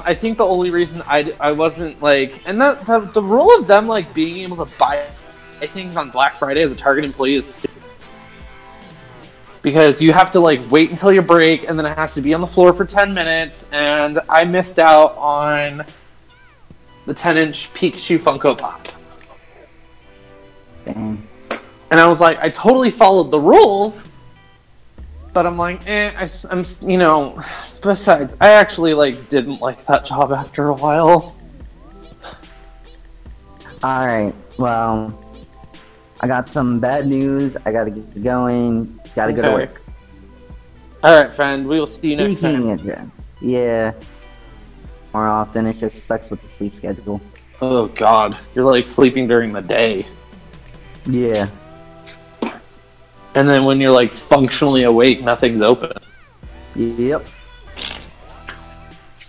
I think the only reason I, I wasn't like, and that the, the rule of them like being able to buy things on Black Friday as a Target employee is stupid. because you have to like wait until your break, and then it has to be on the floor for ten minutes, and I missed out on the ten inch Pikachu Funko Pop, and I was like, I totally followed the rules. But I'm like, eh, I, am you know. Besides, I actually like didn't like that job after a while. Alright, well, I got some bad news. I gotta get going. Gotta go to work. All right, friend. We will see you next Speaking time. of Yeah. More often, it just sucks with the sleep schedule. Oh God, you're like sleeping during the day, Yeah. and then when you're like functionally awake, nothing's open. Yep.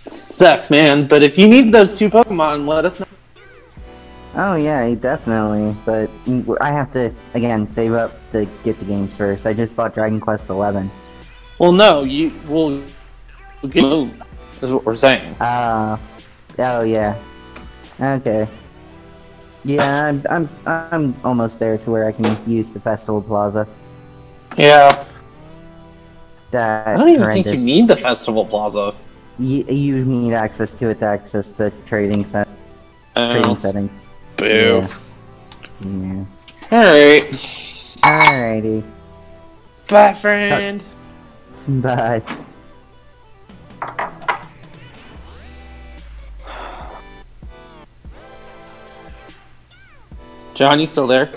Sucks, man. But if you need those two Pokemon, let us know. Oh yeah, definitely. But I have to again save up to get the games first. I just bought Dragon Quest Eleven. Well, no, you will get moved. Is what we're saying. Uh, oh yeah. Okay. Yeah, I'm I'm I'm almost there to where I can use the Festival Plaza. Yeah. That I don't even think you need the Festival Plaza. you, you need access to it to access the trading set trading Oh, setting. boo. Yeah. Yeah. All right. Alrighty. Bye, friend. Bye. John, you still there?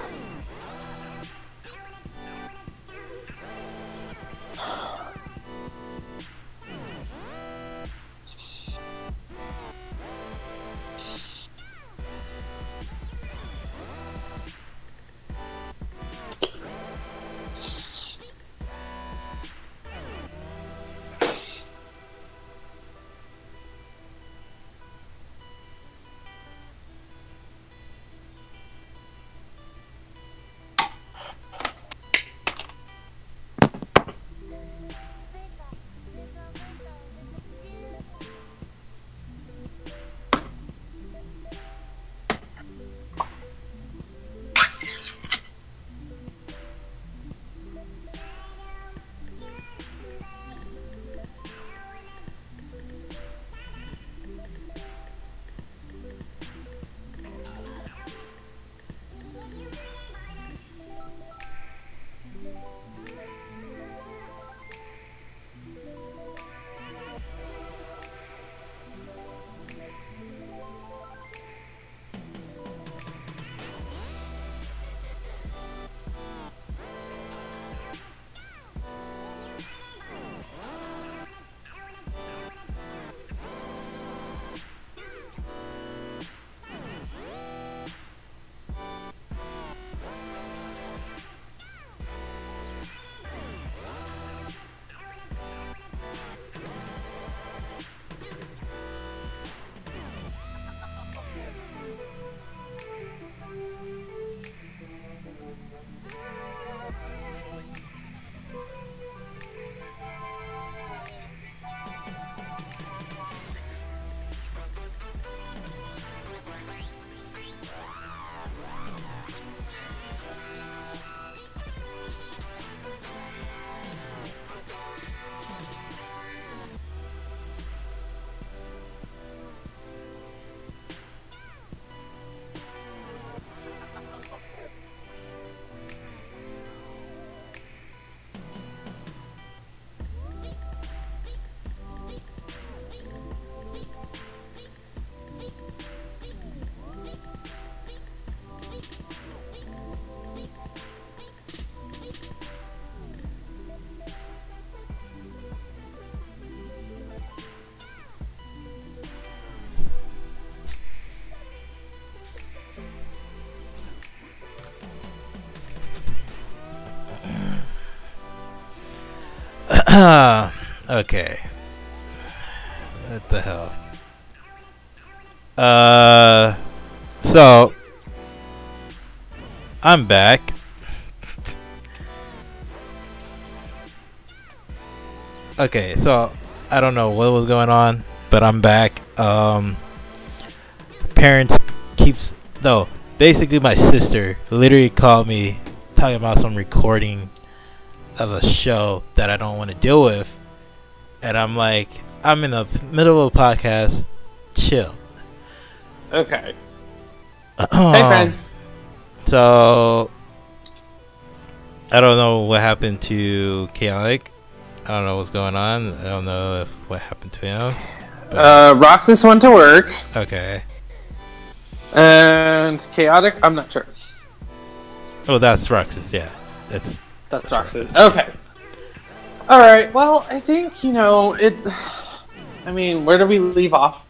<coughs> okay. What the hell? Uh, so I'm back. okay, so I don't know what was going on, but I'm back. Um, parents keeps no. Basically, my sister literally called me talking about some recording of a show that I don't want to deal with, and I'm like, I'm in the middle of a podcast. Chill. Okay. <clears throat> hey friends. So I don't know what happened to Chaotic. I don't know what's going on. I don't know if, what happened to him. Uh, Roxas went to work, Okay. and Chaotic. I'm not sure. Oh, that's Roxas. Yeah, that's That's That's Roxas. right. Okay. All right. Well, I think you know it. <sighs> I mean, where do we leave off?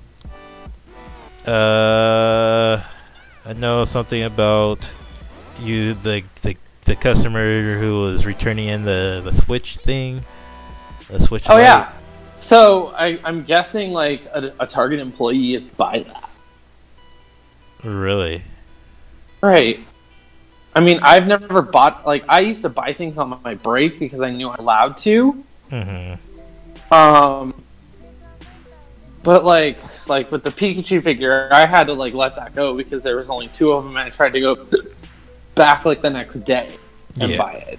uh. I know something about you, the the the customer who was returning in the the switch thing. The switch. Oh light. yeah. So I, I'm guessing like a, a Target employee is by that. Really? Right. I mean, I've never bought like I used to buy things on my break because I knew I allowed to. Mm-hmm. Um, but like like with the Pikachu figure, I had to like let that go because there was only two of them, and I tried to go back like the next day and Yeah. buy it.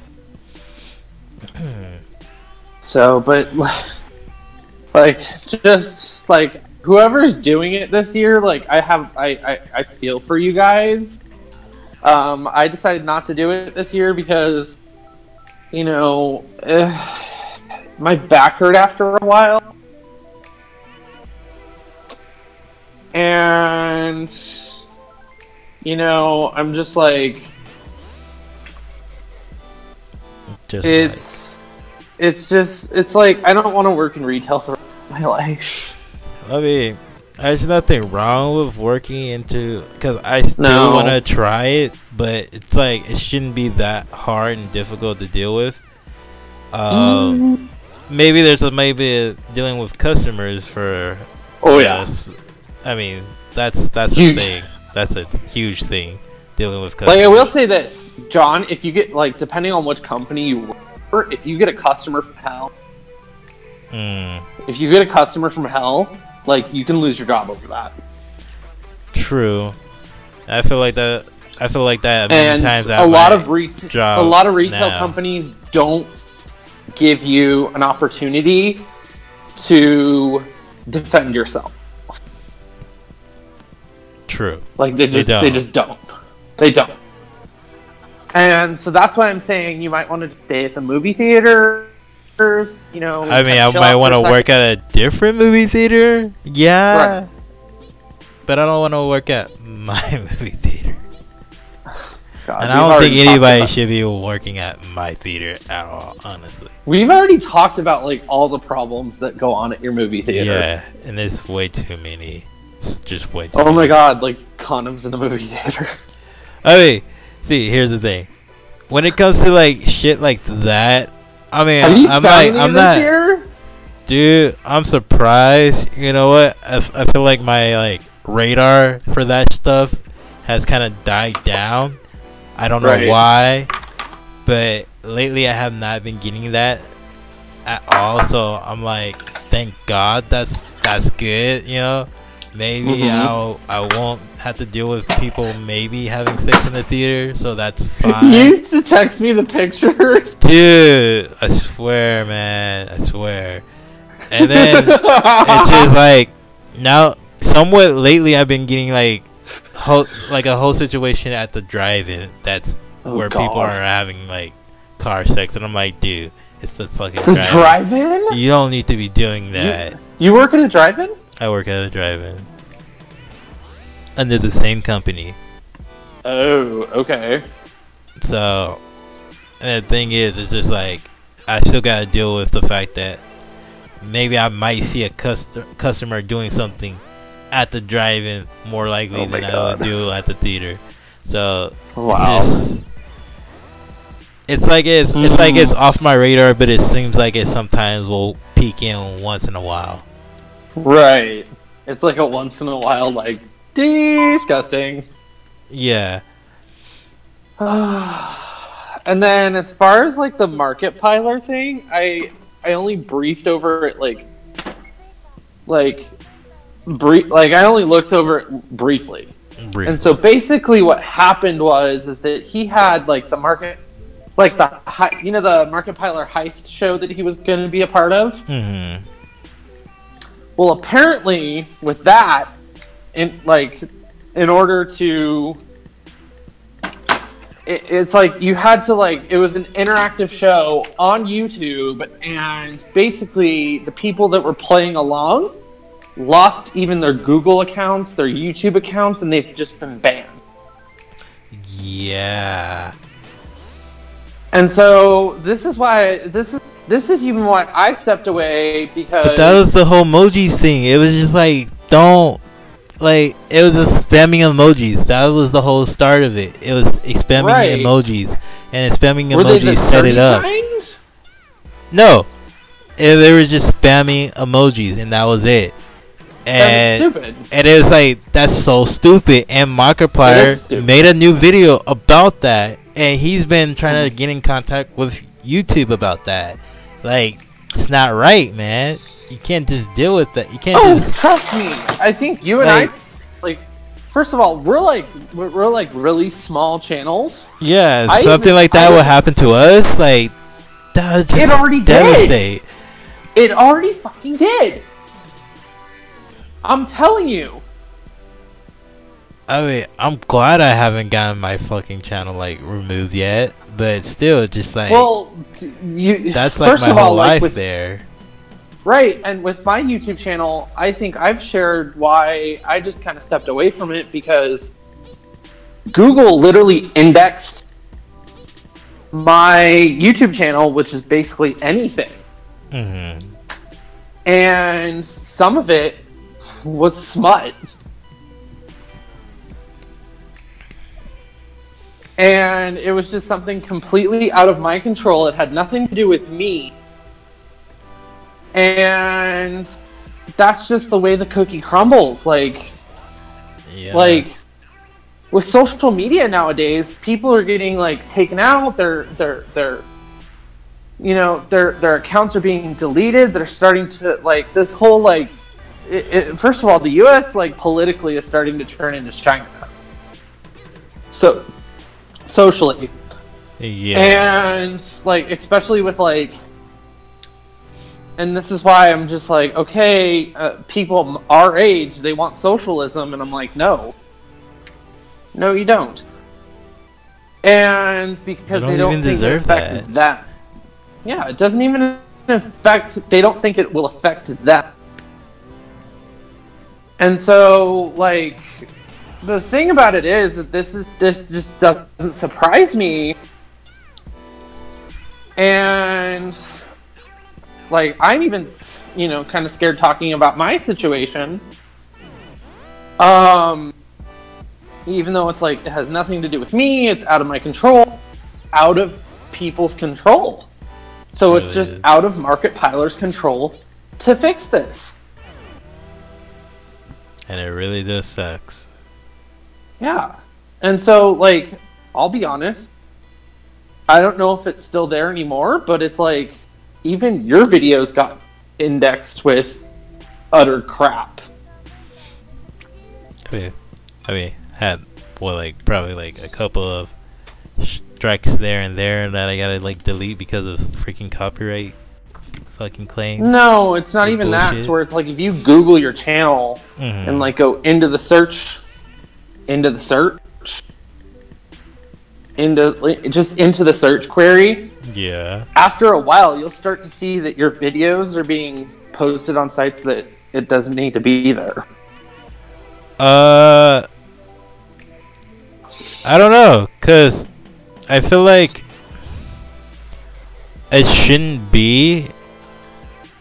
So, but <laughs> like just like whoever's doing it this year, like I have I I, I feel for you guys. Um, I decided not to do it this year because you know eh, my back hurt after a while, and you know I'm just like Just it's it's just it's like I don't want to work in retail for my <laughs> life. I mean, there's nothing wrong with working into because I still No. want to try it, but it's like it shouldn't be that hard and difficult to deal with. Um, maybe there's a maybe a dealing with customers for. Oh yeah. know, I mean that's that's a thing. That's a huge thing dealing with Like customers. I will say this, John, if you get like depending on which company you work for, if you get a customer from hell, Mm, if you get a customer from hell, like you can lose your job over that. true. I feel like that. I feel like that many And times. a lot of re- job a lot of retail now. companies don't give you an opportunity to defend yourself. True. Like they They just they, don't. just don't. They don't. And so that's why I'm saying you might want to stay at the movie theater. You know, I mean, I might want to work at a different movie theater. Yeah. Right. But I don't want to work at <laughs> my movie theater. God, and I don't think anybody about- should be working at my theater at all, honestly. We've already talked about like all the problems that go on at your movie theater. Yeah, and it's way too many. It's just way too Oh my god, like condoms in the movie theater. <laughs> I mean, see, here's the thing. When it comes to like shit like that, I mean, Have you I'm found like, any I'm this not, year? dude. I'm surprised. You know what? I feel like my like radar for that stuff has kind of died down. I don't know why, but lately I have not been getting that at all. So I'm like, thank God that's that's good. You know, maybe Mhm. I'll I won't have to deal with people maybe having sex in the theater. So that's You fine. used to text me the pictures. <laughs> Dude, I swear, man, I swear. And then it's just <laughs> like now, somewhat lately, I've been getting like, whole, like a whole situation at the drive-in that's Oh, where God. people are having like car sex, and I'm like, dude, it's the fucking the drive-in. drive-in. You don't need to be doing that. You work at a drive-in? I work at a drive-in under the same company. Oh, okay. So, and the thing is, it's just like I still gotta deal with the fact that maybe I might see a cust- customer doing something at the drive-in more likely Oh my than I would do at the theater. So Wow. it's just it's like it's it's like mm-hmm. it's off my radar, but it seems like it sometimes will peek in once in a while. Right. It's like a once in a while, like disgusting. Yeah. <sighs> and then as far as like the Markiplier thing, I I only briefed over it like like brief like I only looked over it briefly. Brief. And so basically what happened was is that he had like the market like the you know the Markiplier heist show that he was going to be a part of. hmm Well, apparently with that in like in order to it, it's like you had to like it was an interactive show on YouTube and basically the people that were playing along lost even their Google accounts, their YouTube accounts and they've just been banned. Yeah. And so this is why this is this is even why I stepped away because But that was the whole emojis thing. It was just like don't like it was just spamming emojis. That was the whole start of it. It was spamming Right. emojis, and spamming were emojis set it up. kind? No, it, they were just spamming emojis, and that was it. That's And stupid. and it was like that's so stupid. And Markiplier made a new video about that, and he's been trying to get in contact with YouTube about that. Like it's not right, man. You can't just deal with that. You can't Oh, just trust me. I think you and Like- I, like, first of all, we're like we're, we're like really small channels. yeah I something even- like that I- would happen to us. Like that It already did. devastate. It already fucking did. I'm telling you. I mean, I'm glad I haven't gotten my fucking channel like removed yet, but still, just like Well, you. that's like first my of all, whole like life with there. right, and with my YouTube channel, I think I've shared why I just kind of stepped away from it because Google literally indexed my YouTube channel, which is basically anything. hmm and some of it was smut. And it was just something completely out of my control. It had nothing to do with me. And that's just the way the cookie crumbles. Like, Yeah. like with social media nowadays, people are getting like taken out. Their their their you know their their accounts are being deleted. They're starting to like this whole like. It, it, first of all, the U.S. like politically is starting to turn into China. So socially, yeah. and like especially with like and this is why i'm just like okay uh, people our age they want socialism and i'm like no. No you don't. And because They they don't don't, even think it deserve affects that. that yeah it doesn't even affect they don't think it will affect that and so like the thing about it is that this is this just doesn't surprise me and like i'm even you know kind of scared talking about my situation um even though it's like it has nothing to do with me it's out of my control out of people's control so it's Really just is. out of Markiplier's control to fix this and it really does sucks. Yeah. And so, like, I'll be honest. I don't know if it's still there anymore, but it's like even your videos got indexed with utter crap. I mean, I mean, had well, like probably like a couple of strikes there and there that I gotta like delete because of freaking copyright fucking claims. No, it's not even that. bullshit. It's where it's like if you Google your channel Mhm. and like go into the search, into the search, into just into the search query, yeah, after a while you'll start to see that your videos are being posted on sites that it doesn't need to be there. uh, I don't know, cause I feel like it shouldn't be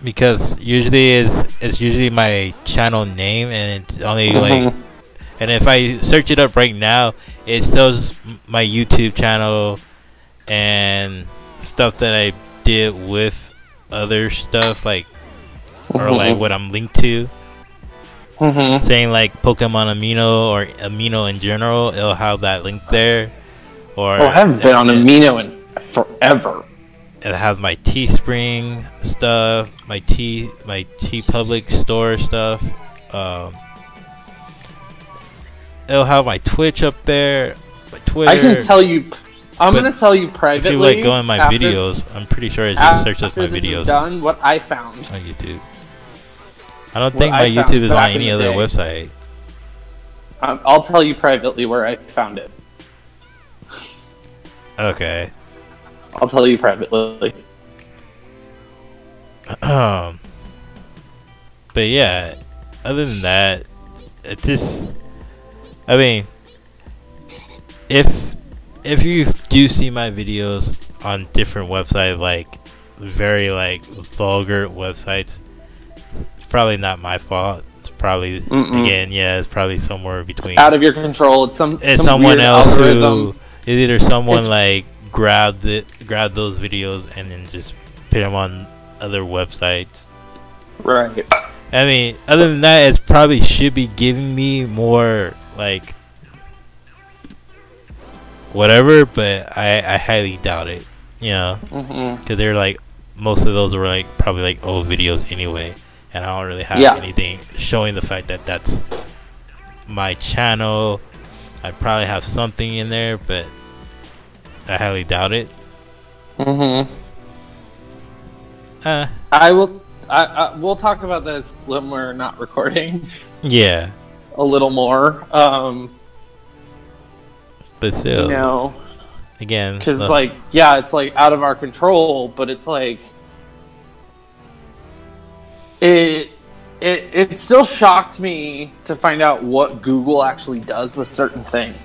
because usually it's it's usually my channel name and it's only like Mhm. And if I search it up right now it shows my YouTube channel and stuff that I did with other stuff, like or like what I'm linked to. Mm-hmm. Saying like Pokemon Amino or Amino in general, it'll have that link there. Or Oh, I haven't been on Amino in forever. it has my Teespring stuff, my T my TeePublic store stuff. Um, it'll have my Twitch up there, my Twitter. I can tell you. I'm gonna tell you privately. if you like go in my after- videos, I'm pretty sure it just after searches my videos done, what I found. on YouTube. I don't What think my I YouTube is on any other day. website. Um, I'll tell you privately where I found it. Okay. I'll tell you privately. Um. <clears throat> But yeah, other than that, it just. I mean, if if you do see my videos on different websites, like very like vulgar websites, it's probably not my fault. It's probably Mm-mm. again, yeah, it's probably somewhere between. Out of your control. It's some. it's some someone else algorithm. who is either someone It's- like grabbed it, grabbed those videos and then just put them on other websites. Right. I mean, other than that, it probably should be giving me more like whatever, but I I highly doubt it. You know, hmm because they're like most of those were like probably like old videos anyway, and I don't really have Yeah. anything showing the fact that that's my channel. I probably have something in there, but I highly doubt it. hmm Uh, I will. I, I, we'll talk about this when we're not recording yeah, a little more. Um, but still, you know, again, because the- like, yeah, it's like out of our control, but it's like it. It, it still shocked me to find out what Google actually does with certain things.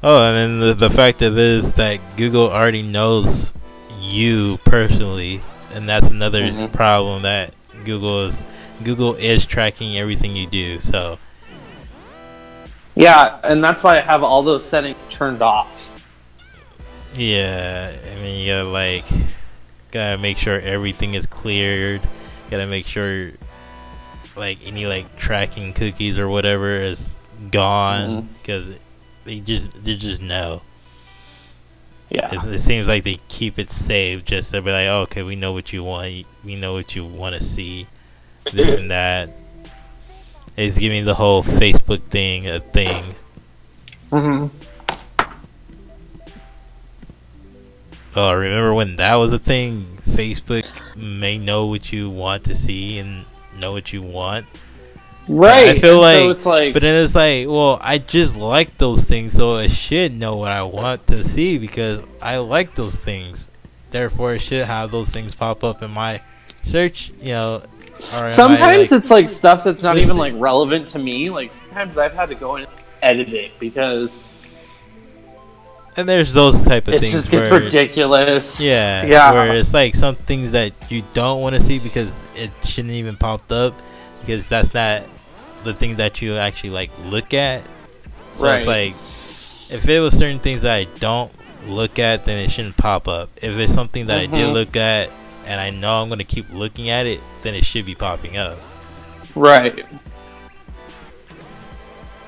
Oh, and then the, the fact of it is that Google already knows you personally, and that's another Mhm. problem that Google is Google is tracking everything you do. So Yeah, and that's why I have all those settings turned off. yeah, I mean you gotta like gotta make sure everything is cleared. Gotta make sure like any like tracking cookies or whatever is gone mm-hmm. because they just they just know. Yeah. It, it seems like they keep it saved just to be like, oh, okay, we know what you want. We know what you want to see. This and that. It's giving the whole Facebook thing a thing. hmm Oh, remember when that was a thing? Facebook may know what you want to see and know what you want. Right. I feel like, so it's like but then it's like, well, I just like those things, so it should know what I want to see because I like those things. Therefore, it should have those things pop up in my search. You know, my, sometimes like- it's like stuff that's not even like relevant to me. Like sometimes I've had to go and edit it because and there's those type of it things just gets where, ridiculous. Yeah, Yeah. Where it's like some things that you don't want to see because it shouldn't even popped up because that's not the thing that you actually like look at. So Right. it's like if it was certain things that I don't look at, then it shouldn't pop up. If it's something that I did Mhm. look at and I know I'm gonna keep looking at it, then it should be popping up. Right.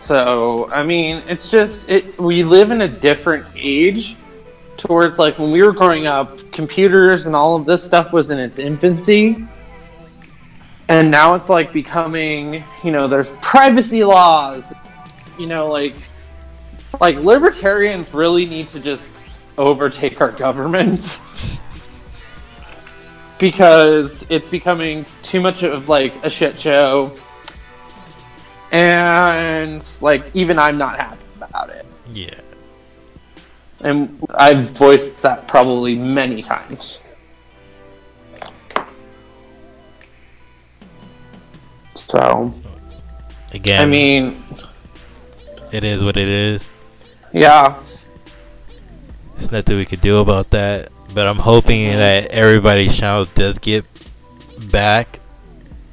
So, I mean, it's just it we live in a different age towards like when we were growing up, computers and all of this stuff was in its infancy. And now it's like becoming, you know, there's privacy laws. You know, like like libertarians really need to just overtake our government. <laughs> because it's becoming too much of like a shit show and like even i'm not happy about it Yeah. and i've voiced that probably many times so Again, i mean it is what it is. yeah There's nothing we could do about that. But I'm hoping Mhm. that everybody's channel does get back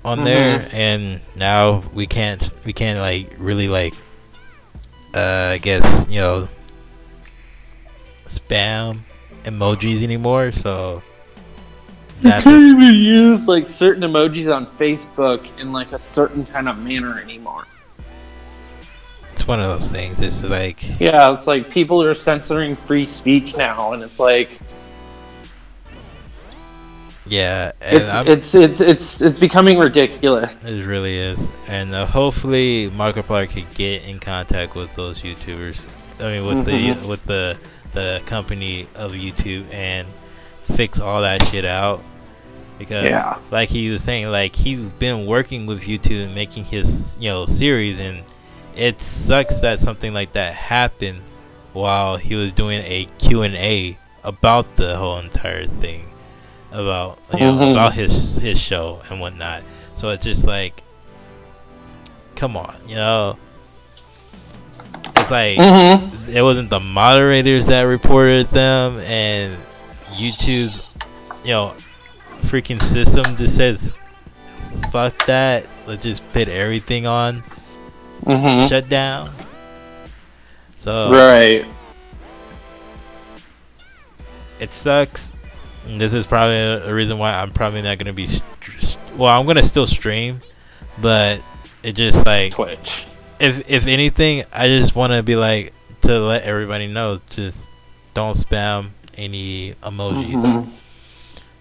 on there, Mhm. and now we can't we can't like really like uh I guess you know spam emojis anymore. So You can't even use like certain emojis on Facebook in like a certain kind of manner anymore. it's one of those things. It's like Yeah, it's like people are censoring free speech now, and it's like yeah, it's I'm- it's it's it's it's becoming ridiculous. It really is, and uh, hopefully Markiplier could get in contact with those YouTubers. I mean, with Mhm. the with the the company of YouTube and fix all that shit out. Because, Yeah. like he was saying, like he's been working with YouTube and making his you know series, and it sucks that something like that happened while he was doing a Q and A about the whole entire thing about you know Mhm. about his his show and whatnot. So it's just like, come on, you know. It's like Mm-hmm. it wasn't the moderators that reported them, and YouTube's you know freaking system just says fuck that. Let's just put everything on Mm-hmm. shut down. So Right. it sucks. And this is probably a, reason why I'm probably not gonna be. St- well, I'm gonna still stream, but it just like Twitch. if if anything, I just want to be like to let everybody know just don't spam any emojis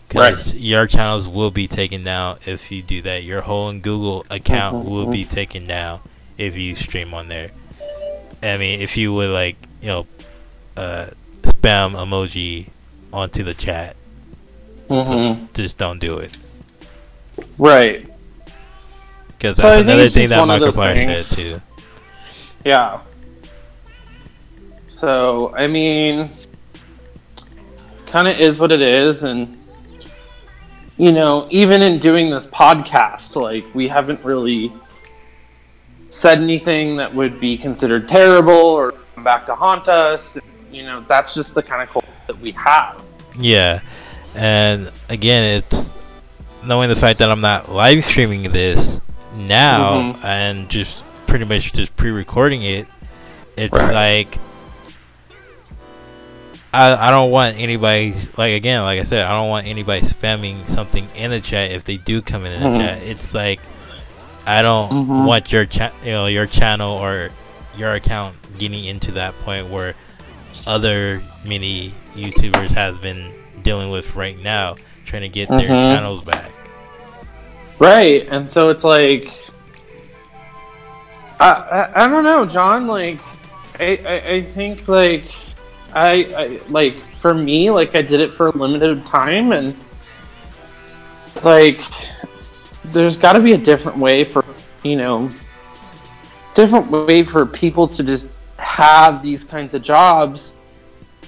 because your channels will be taken down if you do that. Your whole Google account Mhm, will be taken down if you stream on there. I mean, if you would like, you know, uh, spam emoji onto the chat, Mhm. just don't do it. Right. Because So that's another thing that those Markiplier things. said too. Yeah. So, I mean, kind of is what it is. And, you know, even in doing this podcast, like, we haven't really said anything that would be considered terrible or come back to haunt us. You know, that's just the kind of culture that we have. Yeah, and again, it's knowing the fact that I'm not live streaming this now Mhm. and just pretty much just pre-recording it. It's Right. like I I don't want anybody like again like I said I don't want anybody spamming something in the chat if they do come in the Mhm. chat. It's like I don't Mhm. want your cha- you know your channel or your account getting into that point where other mini YouTubers has been dealing with right now, trying to get their Mhm. channels back. Right, and so it's like, I, I, I don't know, John. Like, I, I, I think like, I, I like for me, like I did it for a limited time, and like, there's got to be a different way for you know, different way for people to just have these kinds of jobs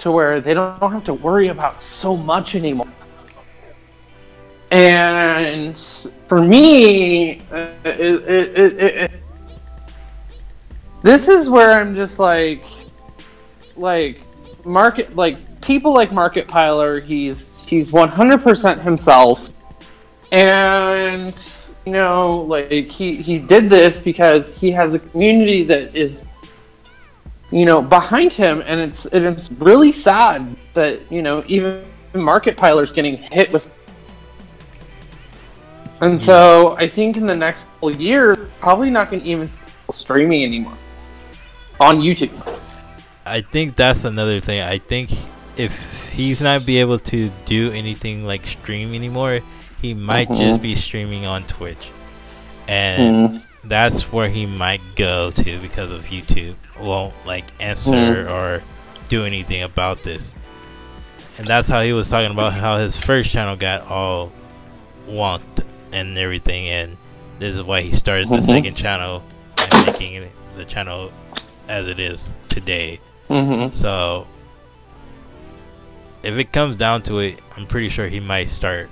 to where they don't, have to worry about so much anymore. And for me, uh, it, it, it, this is where I'm just like, like market, like people like Markiplier. He's he's 100% himself, and you know, like he he did this because he has a community that is, you know, behind him, and it's and it's really sad that you know even Markiplier's getting hit with and so I think in the next couple years, probably not going to even streaming anymore on YouTube. I think that's another thing. I think if he's not be able to do anything like stream anymore, he might Mhm. just be streaming on Twitch, and Mm-hmm. That's where he might go to because of YouTube won't like answer Mhm. or do anything about this. And that's how he was talking about how his first channel got all wonked and everything, and this is why he started the Mhm. second channel and making the channel as it is today. Mm-hmm. So if it comes down to it, I'm pretty sure he might start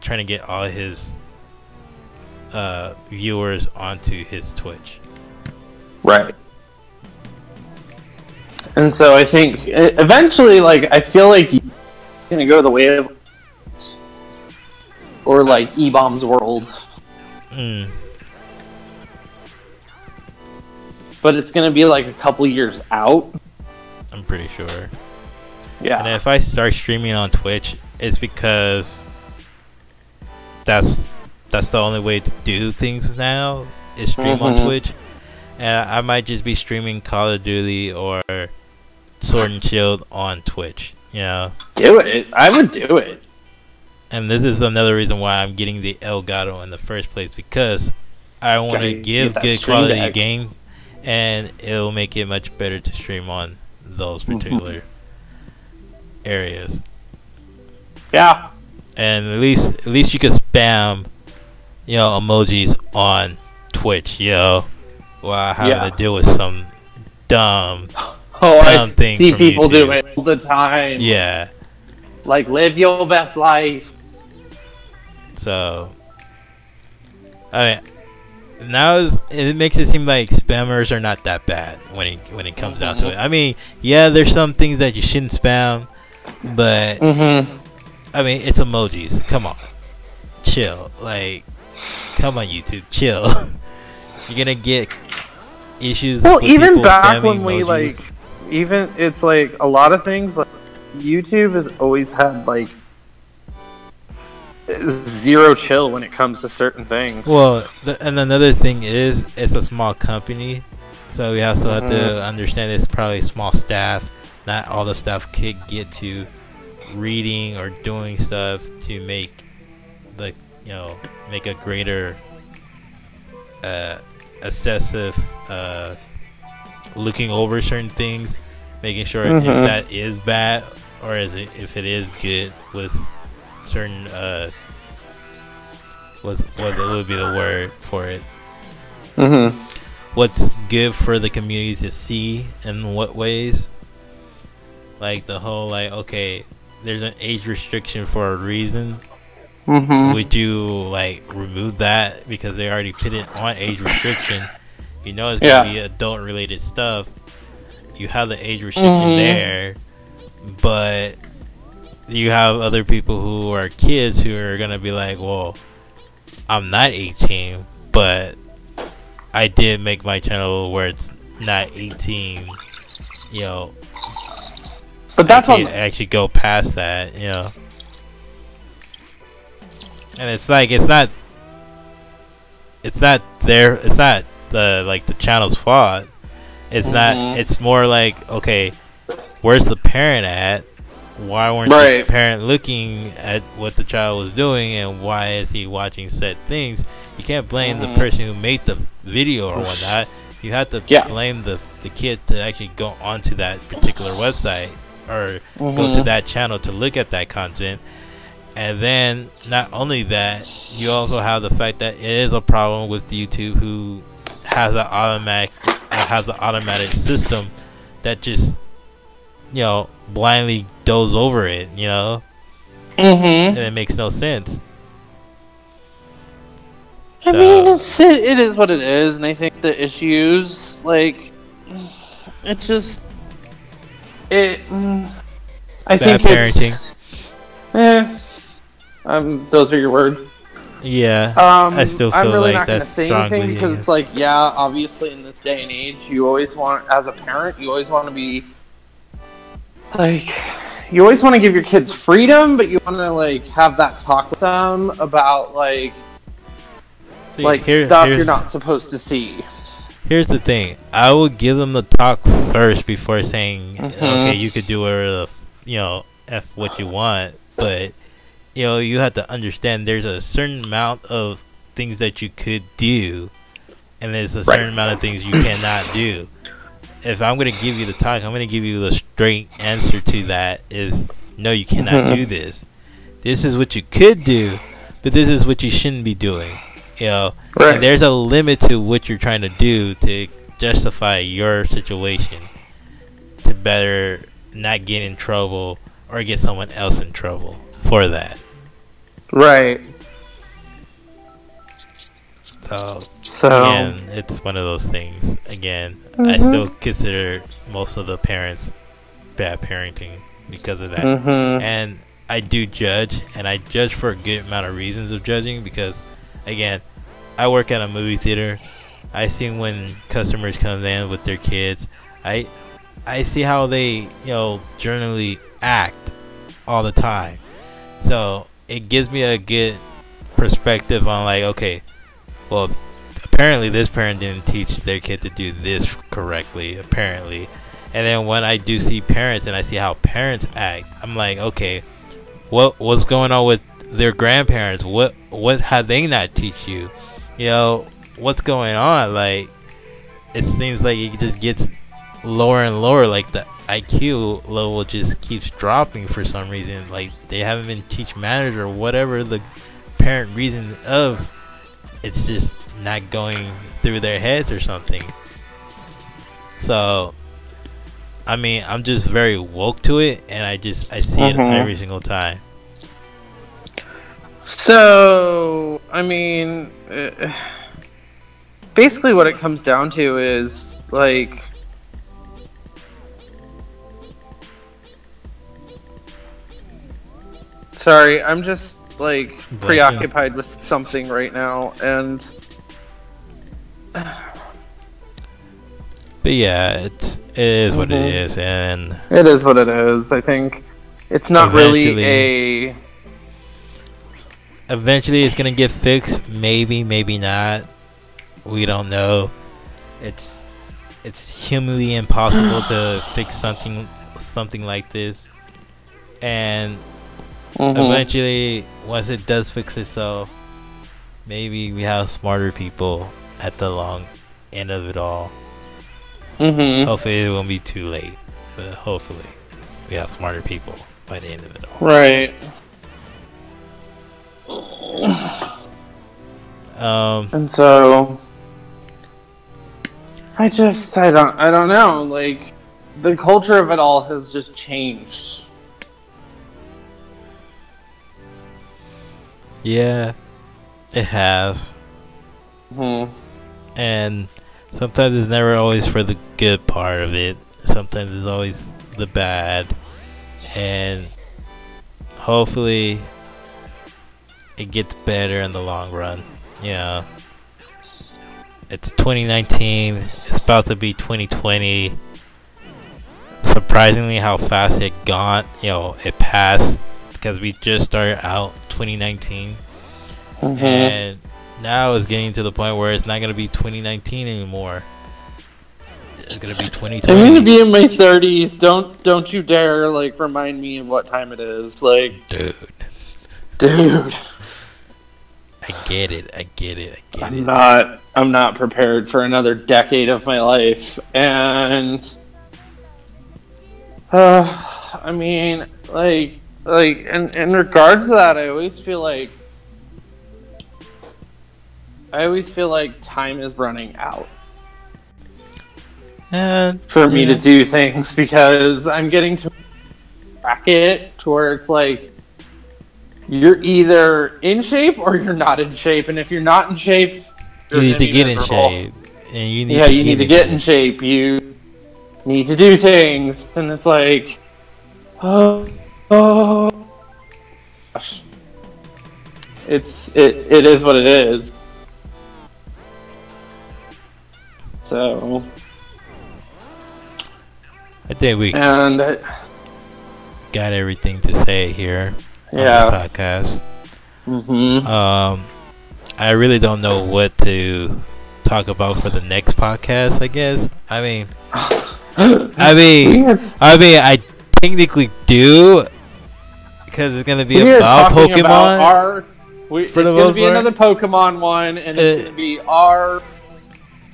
trying to get all his uh, viewers onto his Twitch. Right. And so I think eventually, like, I feel like going to go the way of. Or like E Bomb's World. Mm, But it's going to be like a couple years out. I'm pretty sure. Yeah. And if I start streaming on Twitch, it's because that's that's the only way to do things now is stream on Mhm. Twitch. And I might just be streaming Call of Duty or Sword and Shield on Twitch, you know. do it. I would do it. And this is another reason why I'm getting the Elgato in the first place because I want Gotta give good quality deck. game, and it'll make it much better to stream on those Mhm. particular areas. Yeah. And at least at least you can spam, you know, emojis on Twitch, know, while having Yeah. to deal with some dumb, <laughs> Oh, I Dumb thing see people do it all the time. yeah. Like, live your best life. So, I mean, now is, it makes it seem like spammers are not that bad when it when it comes down to it. I mean, yeah, there's some things that you shouldn't spam, but Mm-hmm. I mean, it's emojis. Come on, chill. Like, come on, YouTube, chill. <laughs> You're gonna get issues. Well, even back when we emojis. like, even it's like a lot of things. Like YouTube has always had like zero chill when it comes to certain things. Well, th- and another thing is it's a small company, so we also have to mm-hmm. understand it's probably small staff. Not all the staff could get to reading or doing stuff to make the you know make a greater uh, excessive uh, looking over certain things, making sure if Mhm. that is bad or is it, if it is good with certain uh, what's what would be the word for it? Mm-hmm. What's good for the community to see in what ways? Like the whole like okay, there's an age restriction for a reason. Mm-hmm. Would you like remove that because they already put it on age restriction? You know it's gonna Yeah. be adult related stuff. You have the age restriction Mhm. there, but you have other people who are kids who are gonna be like, well, I'm not 18, but I did make my channel where it's not 18. You know, But that's I on. actually go past that, you know. And it's like it's not it's not their it's not the like the channel's fault. It's Mhm. not it's more like okay, where's the parent at? Why weren't Right. the parent looking at what the child was doing and why is he watching said things? You can't blame Mhm. the person who made the video or whatnot. You have to Yeah. blame the the kid to actually go onto that particular website or go to Mhm. that channel to look at that content. And then not only that, you also have the fact that it is a problem with YouTube who has an automatic uh, has an automatic system that just you know blindly goes over it, you know, Mm-hmm. and it makes no sense. I So- mean, it's it, it is what it is, and I think the issues like it just it. mm, I Bad think it's eh. Um, those are your words. Yeah, Um, I still I'm feel really like not going to that's say anything strongly because it's like, yeah, obviously in this day and age, you always want, as a parent, you always want to be like, you always want to give your kids freedom, but you want to like have that talk with them about like See, like here- stuff you're here's- not supposed to see. Here's the thing. I would give them the talk first before saying, Mhm. okay, you could do whatever the, f- you know, f what you want. But you know, you have to understand there's a certain amount of things that you could do, and there's a certain amount of things you cannot do. If I'm gonna give you the talk, I'm gonna give you the straight answer to that is no, you cannot do mm-hmm. this. This is what you could do, but this is what you shouldn't be doing. You know, Right. and there's a limit to what you're trying to do to justify your situation to better not get in trouble or get someone else in trouble for that. Right. So So again, it's one of those things. Again, I still consider most of the parents bad parenting because of that. Mhm. And I do judge, and I judge for a good amount of reasons of judging because, again, I work at a movie theater. I see when customers come in with their kids. I I see how they, you know, generally act all the time. So it gives me a good perspective on like, okay, well, apparently this parent didn't teach their kid to do this correctly, apparently. And then when I do see parents and I see how parents act, I'm like, okay, what what's going on with their grandparents? What what have they not teach you? You know, what's going on? Like it seems like it just gets lower and lower. Like the IQ level just keeps dropping for some reason. Like they haven't been teach manners or whatever the parent reason of. It's just not going through their heads or something. So, I mean, I'm just very woke to it, and I just I see it Mhm. every single time. So, I mean, <sighs> basically, what it comes down to is like. Sorry, I'm just like preoccupied with something right now, and But yeah, it is what it Mhm. is, and it is what it is. I think it's not really a. eventually it's gonna get fixed. Maybe, maybe not. We don't know. It's it's humanly impossible to fix something something like this, and Mhm. eventually, once it does fix itself, maybe we have smarter people at the long end of it all. Mhm. Hopefully, it won't be too late, but hopefully, we have smarter people by the end of it all. Right. Um, And so I just I don't I don't know, like the culture of it all has just changed. Yeah, it has, Hmm. and sometimes it's never always for the good part of it. Sometimes it's always the bad, and hopefully, it gets better in the long run. Yeah. It's 2019. It's about to be 2020. Surprisingly, how fast it gone. You know, it passed because we just started out 2019, Mhm. and now it's getting to the point where it's not gonna be 2019 anymore. It's gonna be 2020. I'm gonna be in my thirties. Don't don't you dare like remind me of what time it is. Like, Dude, dude, I get it. I get it. I get it. I'm not I'm not prepared for another decade of my life. And uh <sighs> I mean like like in, in regards to that I always feel like I always feel like time is running out. And for me to do things because I'm getting to bracket to where it's like you're either in shape or you're not in shape, and if you're not in shape, you need to get in shape, and you need yeah, to you need to get in shape. You need to do things, and it's like, oh, oh, gosh, it's it it is what it is. So I think we and uh, got everything to say here on yeah, this podcast. hmm Um, I really don't know what to talk about for the next podcast. I guess. I mean, <gasps> I mean, I mean, I technically do because it's gonna be we about talking Pokemon. about our. We, for it's the going to be part. another Pokemon one, and it's Uh, going to be our it-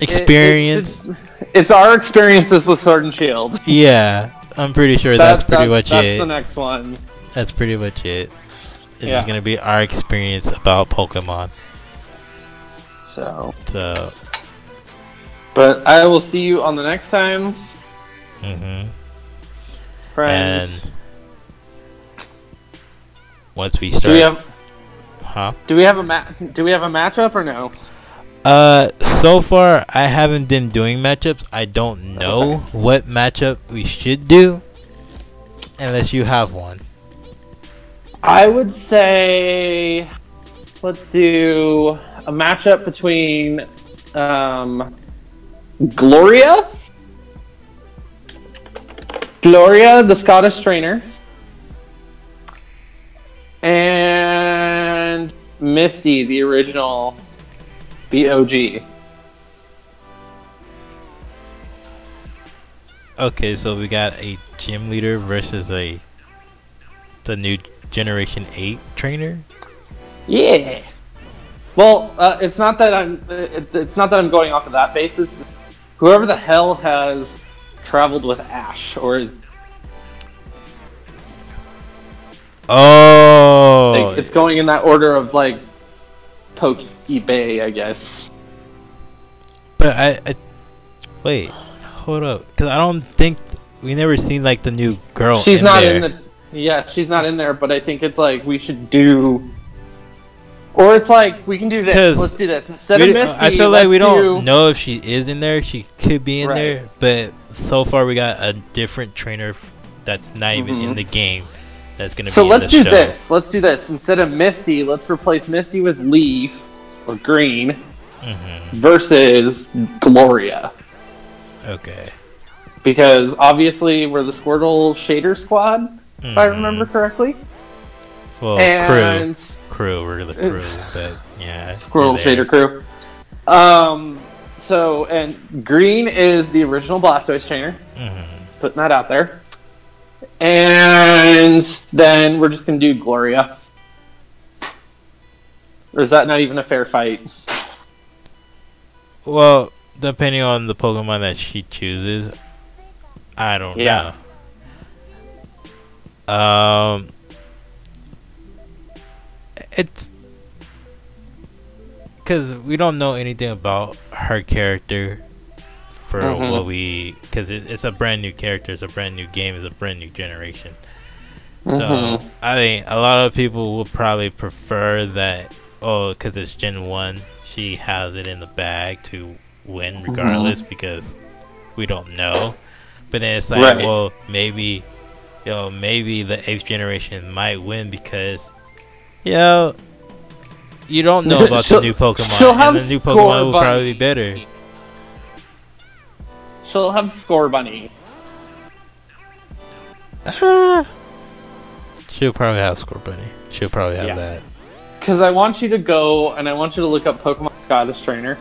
it experience. should- it's our experiences with Sword and Shield. yeah, I'm pretty sure That- that's pretty that- much that's it. the next one. that's pretty much it. It's Yeah. gonna be our experience about Pokemon. So, So, but I will see you on the next time, Mm-hmm. friends. and once we start. do we have huh? do we have a ma- do we have a matchup or no? Uh, so far I haven't been doing matchups. I don't know Okay. what matchup we should do, unless you have one. I would say let's do a matchup between um, Gloria, Gloria, the Scottish trainer, And Misty, the original, the OG. Okay, so we got a gym leader versus a the new Generation Eight trainer. Yeah. Well, uh, it's not that I'm. It, it's not that I'm going off of that basis. Whoever the hell has traveled with Ash or is Oh, like, it's going in that order of like Poke Bay, I guess. but I, I wait, hold up, because I don't think we never seen like the new girl. she's in not there. in the. Yeah, she's not in there, but I think it's like we should do. Or it's like we can do this. Let's do this instead We of Misty. I feel like we let's don't do- know if she is in there. She could be in Right. there, but so far we got a different trainer that's not even in Mhm. the game. That's gonna So be let's in the do show. this. Let's do this instead of Misty. Let's replace Misty with Leaf or Green Mhm. versus Gloria. Okay. because obviously we're the Squirtle Shader Squad, if I Mhm. remember correctly. Well, and crew, crew, we're the crew, but yeah, Squirtle. Shader Crew. Um, so and Green is the original Blastoise trainer. Mhm. Putting that out there. And then we're just gonna do Gloria. Or is that not even a fair fight? Well, depending on the Pokemon that she chooses, I don't Yeah. know. Um, it's because we don't know anything about her character for Mhm. what we because it, it's a brand new character, it's a brand new game, it's a brand new generation. So Mhm. I mean, a lot of people will probably prefer that. Oh, because it's Gen One, she has it in the bag to win regardless because we don't know. But then it's like, Right. well, maybe, you know, maybe the eighth generation might win because, you know, you don't know <laughs> about the new Pokemon, and the new Pokemon will probably be better. She'll have Scorbunny. <laughs> She'll probably have Scorbunny. She'll probably have Yeah. that. Because I want you to go and I want you to look up Pokemon Scottish Trainer.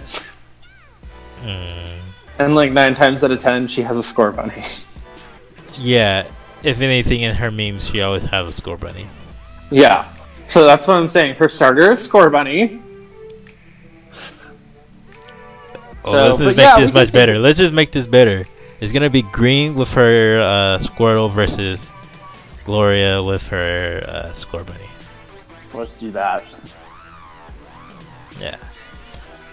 Mm. And like nine times out of ten, she has a Score Bunny. Yeah, if anything in her memes, she always have a Scorbunny. yeah. So that's what I'm saying. Her starter is Scorbunny. Oh, So, let's just make yeah, this much better. <laughs> Let's just make this better. It's gonna be green with her uh, Squirtle versus Gloria with her uh, Scorbunny. Let's do that. Yeah.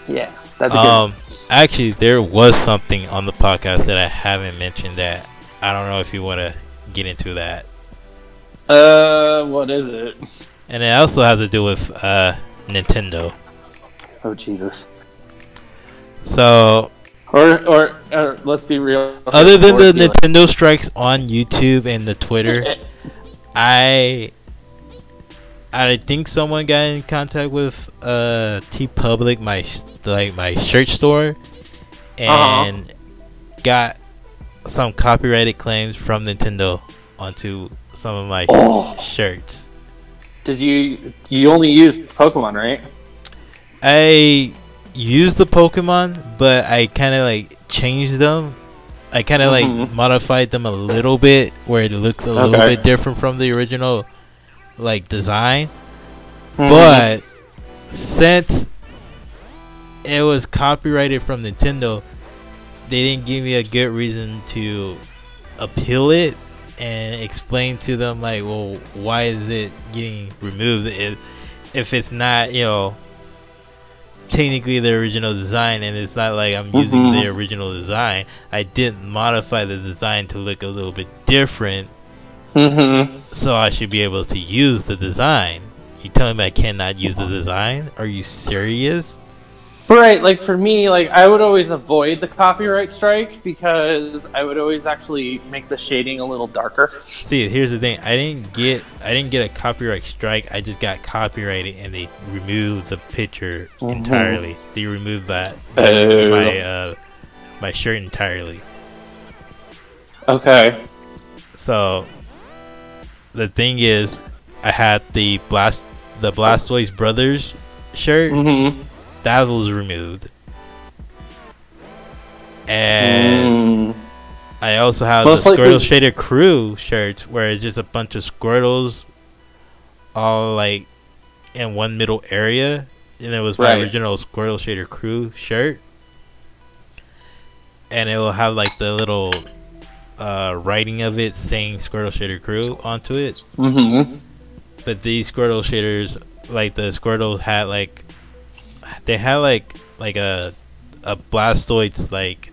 Yeah. That's a good Um, actually, there was something on the podcast that I haven't mentioned that I don't know if you want to get into that, Uh, what is it? and it also has to do with uh, Nintendo. Oh Jesus. So, Or, or, or let's be real. other than the like- Nintendo strikes on YouTube and the Twitter, <laughs> I I think someone got in contact with uh TeePublic, my like my shirt store, and got some copyrighted claims from Nintendo onto some of my Oh. shirts. Did you? You only use Pokemon, right? I used the Pokemon, but I kind of like changed them. I kind of like Mhm. modified them a little bit where it looks a little bit different from the original like design. Mm-hmm. But since it was copyrighted from Nintendo, they didn't give me a good reason to appeal it and explain to them like, well, why is it getting removed if if it's not, you know, technically the original design and it's not like I'm using Mhm. the original design. I did modify the design to look a little bit different Mm-hmm. so I should be able to use the design. You telling me I cannot use the design? Are you serious? Right, like for me, like I would always avoid the copyright strike because I would always actually make the shading a little darker. See, here's the thing. I didn't get I didn't get a copyright strike. I just got copyrighted and they removed the picture Mhm. entirely. They removed that Oh. my uh my shirt entirely. Okay. So the thing is I had the blast the Blastoise brothers shirt Mm-hmm. That was removed, and Mm. I also have Most the Squirtle Shader Crew shirts where it's just a bunch of Squirtles, all like in one middle area, and it was my Right. original Squirtle Shader Crew shirt, and it will have like the little uh, writing of it saying Squirtle Shader Crew onto it. Mm-hmm. But these Squirtle shaders, like the Squirtle had like, they had like like a a Blastoise like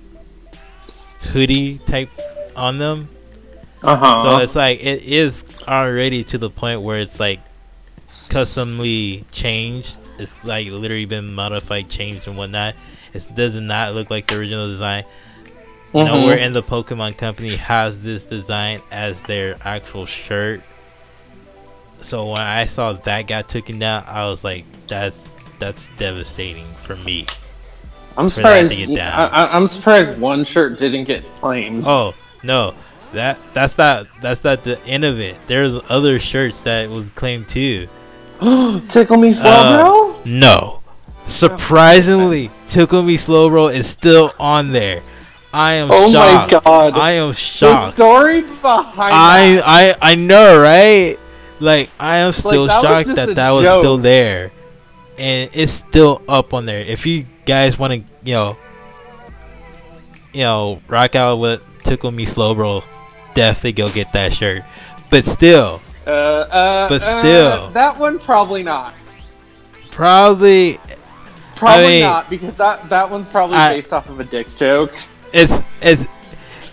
hoodie type on them. Uh-huh. So it's like it is already to the point where it's like customly changed. It's like literally been modified, changed, and whatnot. It does not look like the original design. Mhm. Nowhere in the Pokemon Company has this design as their actual shirt. So when I saw that got taken down, I was like, "That's that's devastating for me." I'm for surprised. get I, I'm surprised one shirt didn't get claimed. Oh no, that that's not that's not the end of it. There's other shirts that was claimed too. <gasps> Tickle me slow, Uh, bro. No, surprisingly, Tickle Me Slowbro is still on there. I am Oh shocked. my god. I am shocked. the story behind I that. I I know, right? Like I am still was shocked that that was still there, and it's still up on there. If you guys want to, you know, you know, rock out with Tickle Me Slowbro, definitely go get that shirt. But still, Uh, uh, But uh, still. that one probably not. probably Probably mean, not because that that one's probably I- based off of a dick joke. it's it's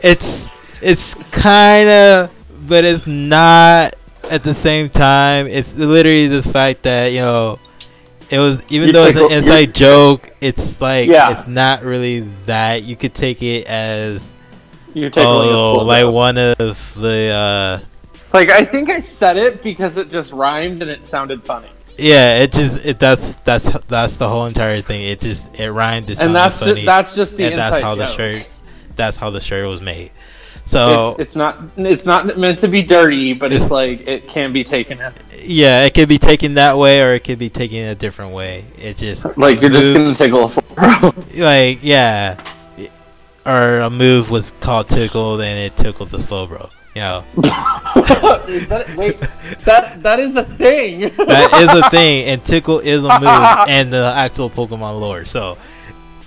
it's it's kind of, but it's not at the same time. It's literally the fact that you know. It was even You though it's an inside joke. It's like Yeah. it's not really that. You could take it as You're oh, like one of the uh, Like I think I said it because it just rhymed and it sounded funny. yeah. It just it that's that's that's the whole entire thing. It just it rhymed. It And that's funny, just, that's just the and inside that's how the shirt. That's how the shirt was made. So It's it's not it's not meant to be dirty, but it's like it can be taken as yeah, it could be taken that way or it could be taken a different way. It just like you're just gonna tickle a slow bro. <laughs> like yeah, or a move was called tickle, and it tickled the Slowbro. You know <laughs> is that wait that that is a thing. <laughs> that is a thing, and tickle is a move and the actual Pokemon lore. So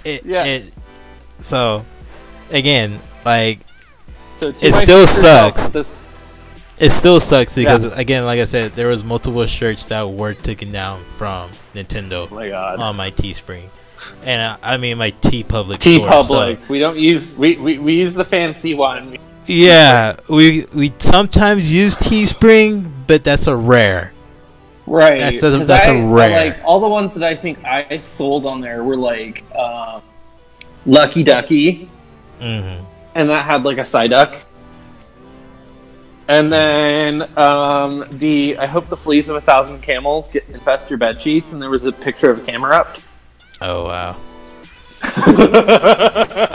it Yes. it so again like So It still sucks. This, it still sucks because Yeah. again like I said there was multiple shirts that were taken down from Nintendo oh my god. on my Teespring. And uh, I mean my TeePublic T Public. so- We don't use we, we, we use the fancy one. Yeah, we we sometimes use Teespring, but that's a rare. Right. That's a- that's a I- I rare. Like all the ones that I think I sold on there were like uh, Lucky Ducky, hmm and that had like a Psyduck. And then um, the I hope the fleas of a thousand camels get infest your bed sheets, and there was a picture of a camera up. Oh wow. <laughs>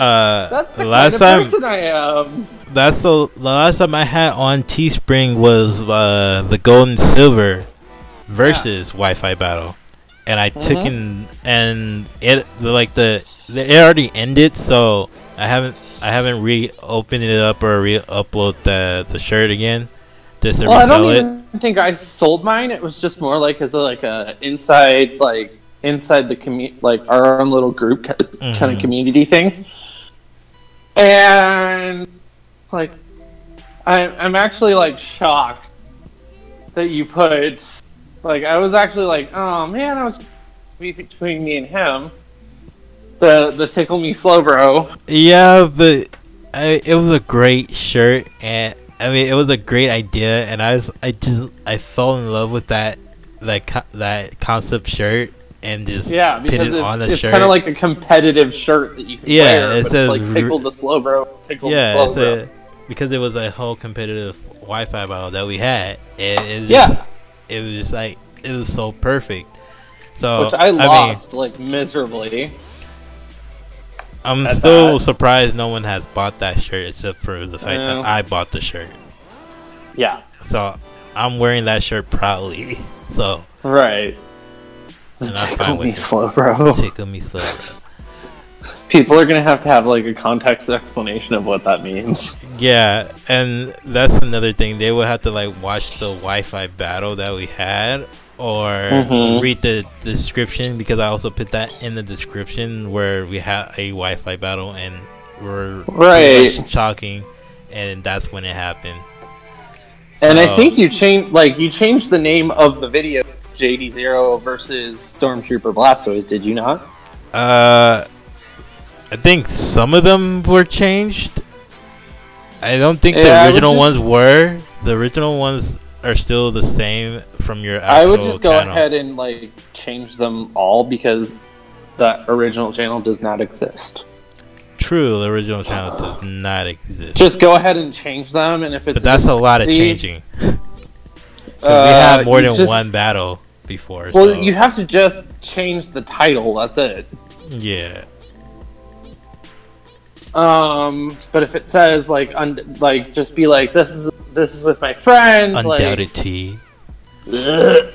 Uh, That's the last kind time person I am. that's the, the last time I had on Teespring was uh, the Gold and Silver versus Wi-Fi battle, and I took Mhm. in and it like the, the it already ended, so I haven't I haven't reopened it up or re-upload the the shirt again just to Well, I don't it. even think I sold mine. It was just more like as a, like a inside like inside the commu- like our own little group kind Mhm. of community thing. And like, I, I'm actually like shocked that you put like I was actually like, oh man, I was between me and him. The the tickle me Slowbro. Yeah, but I, it was a great shirt, and I mean it was a great idea, and I was I just I fell in love with that that co- that concept shirt and just Yeah, because it it's, on the it's shirt. kind of like a competitive shirt that you can Yeah, wear. it but says it's like tickle the Slowbro, tickle the yeah, slow it's bro. a because it was a whole competitive Wi-Fi battle that we had, and it was just, Yeah, it was just like it was so perfect. So which I mean, lost like miserably. I'm still that. surprised no one has bought that shirt except for the fact that I bought the shirt. Yeah, So I'm wearing that shirt proudly. So Right. And I'm fine with me it. slow, bro. tickle me slow. People are gonna have to have like a context explanation of what that means. Yeah, and that's another thing. They would have to like watch the Wi-Fi battle that we had, or Mhm. read the description because I also put that in the description where we had a Wi-Fi battle and we're Right. talking, and that's when it happened. And I think you changed like you changed the name of the video JD Zero versus Stormtrooper Blastoise, did you not? Uh, I think some of them were changed. I don't think Yeah, the original just- ones were. The original ones are still the same from your actual I would just go channel. ahead and like change them all because that original channel does not exist. True, the original channel does not exist. Just go ahead and change them, and if it's but that's a lot of changing. <laughs> 'Cause we uh, had more than just- one battle before. Well, so, you have to just change the title. That's it. yeah, Um, but if it says like un- like just be like this is this is with my friends. undoubted T. Like,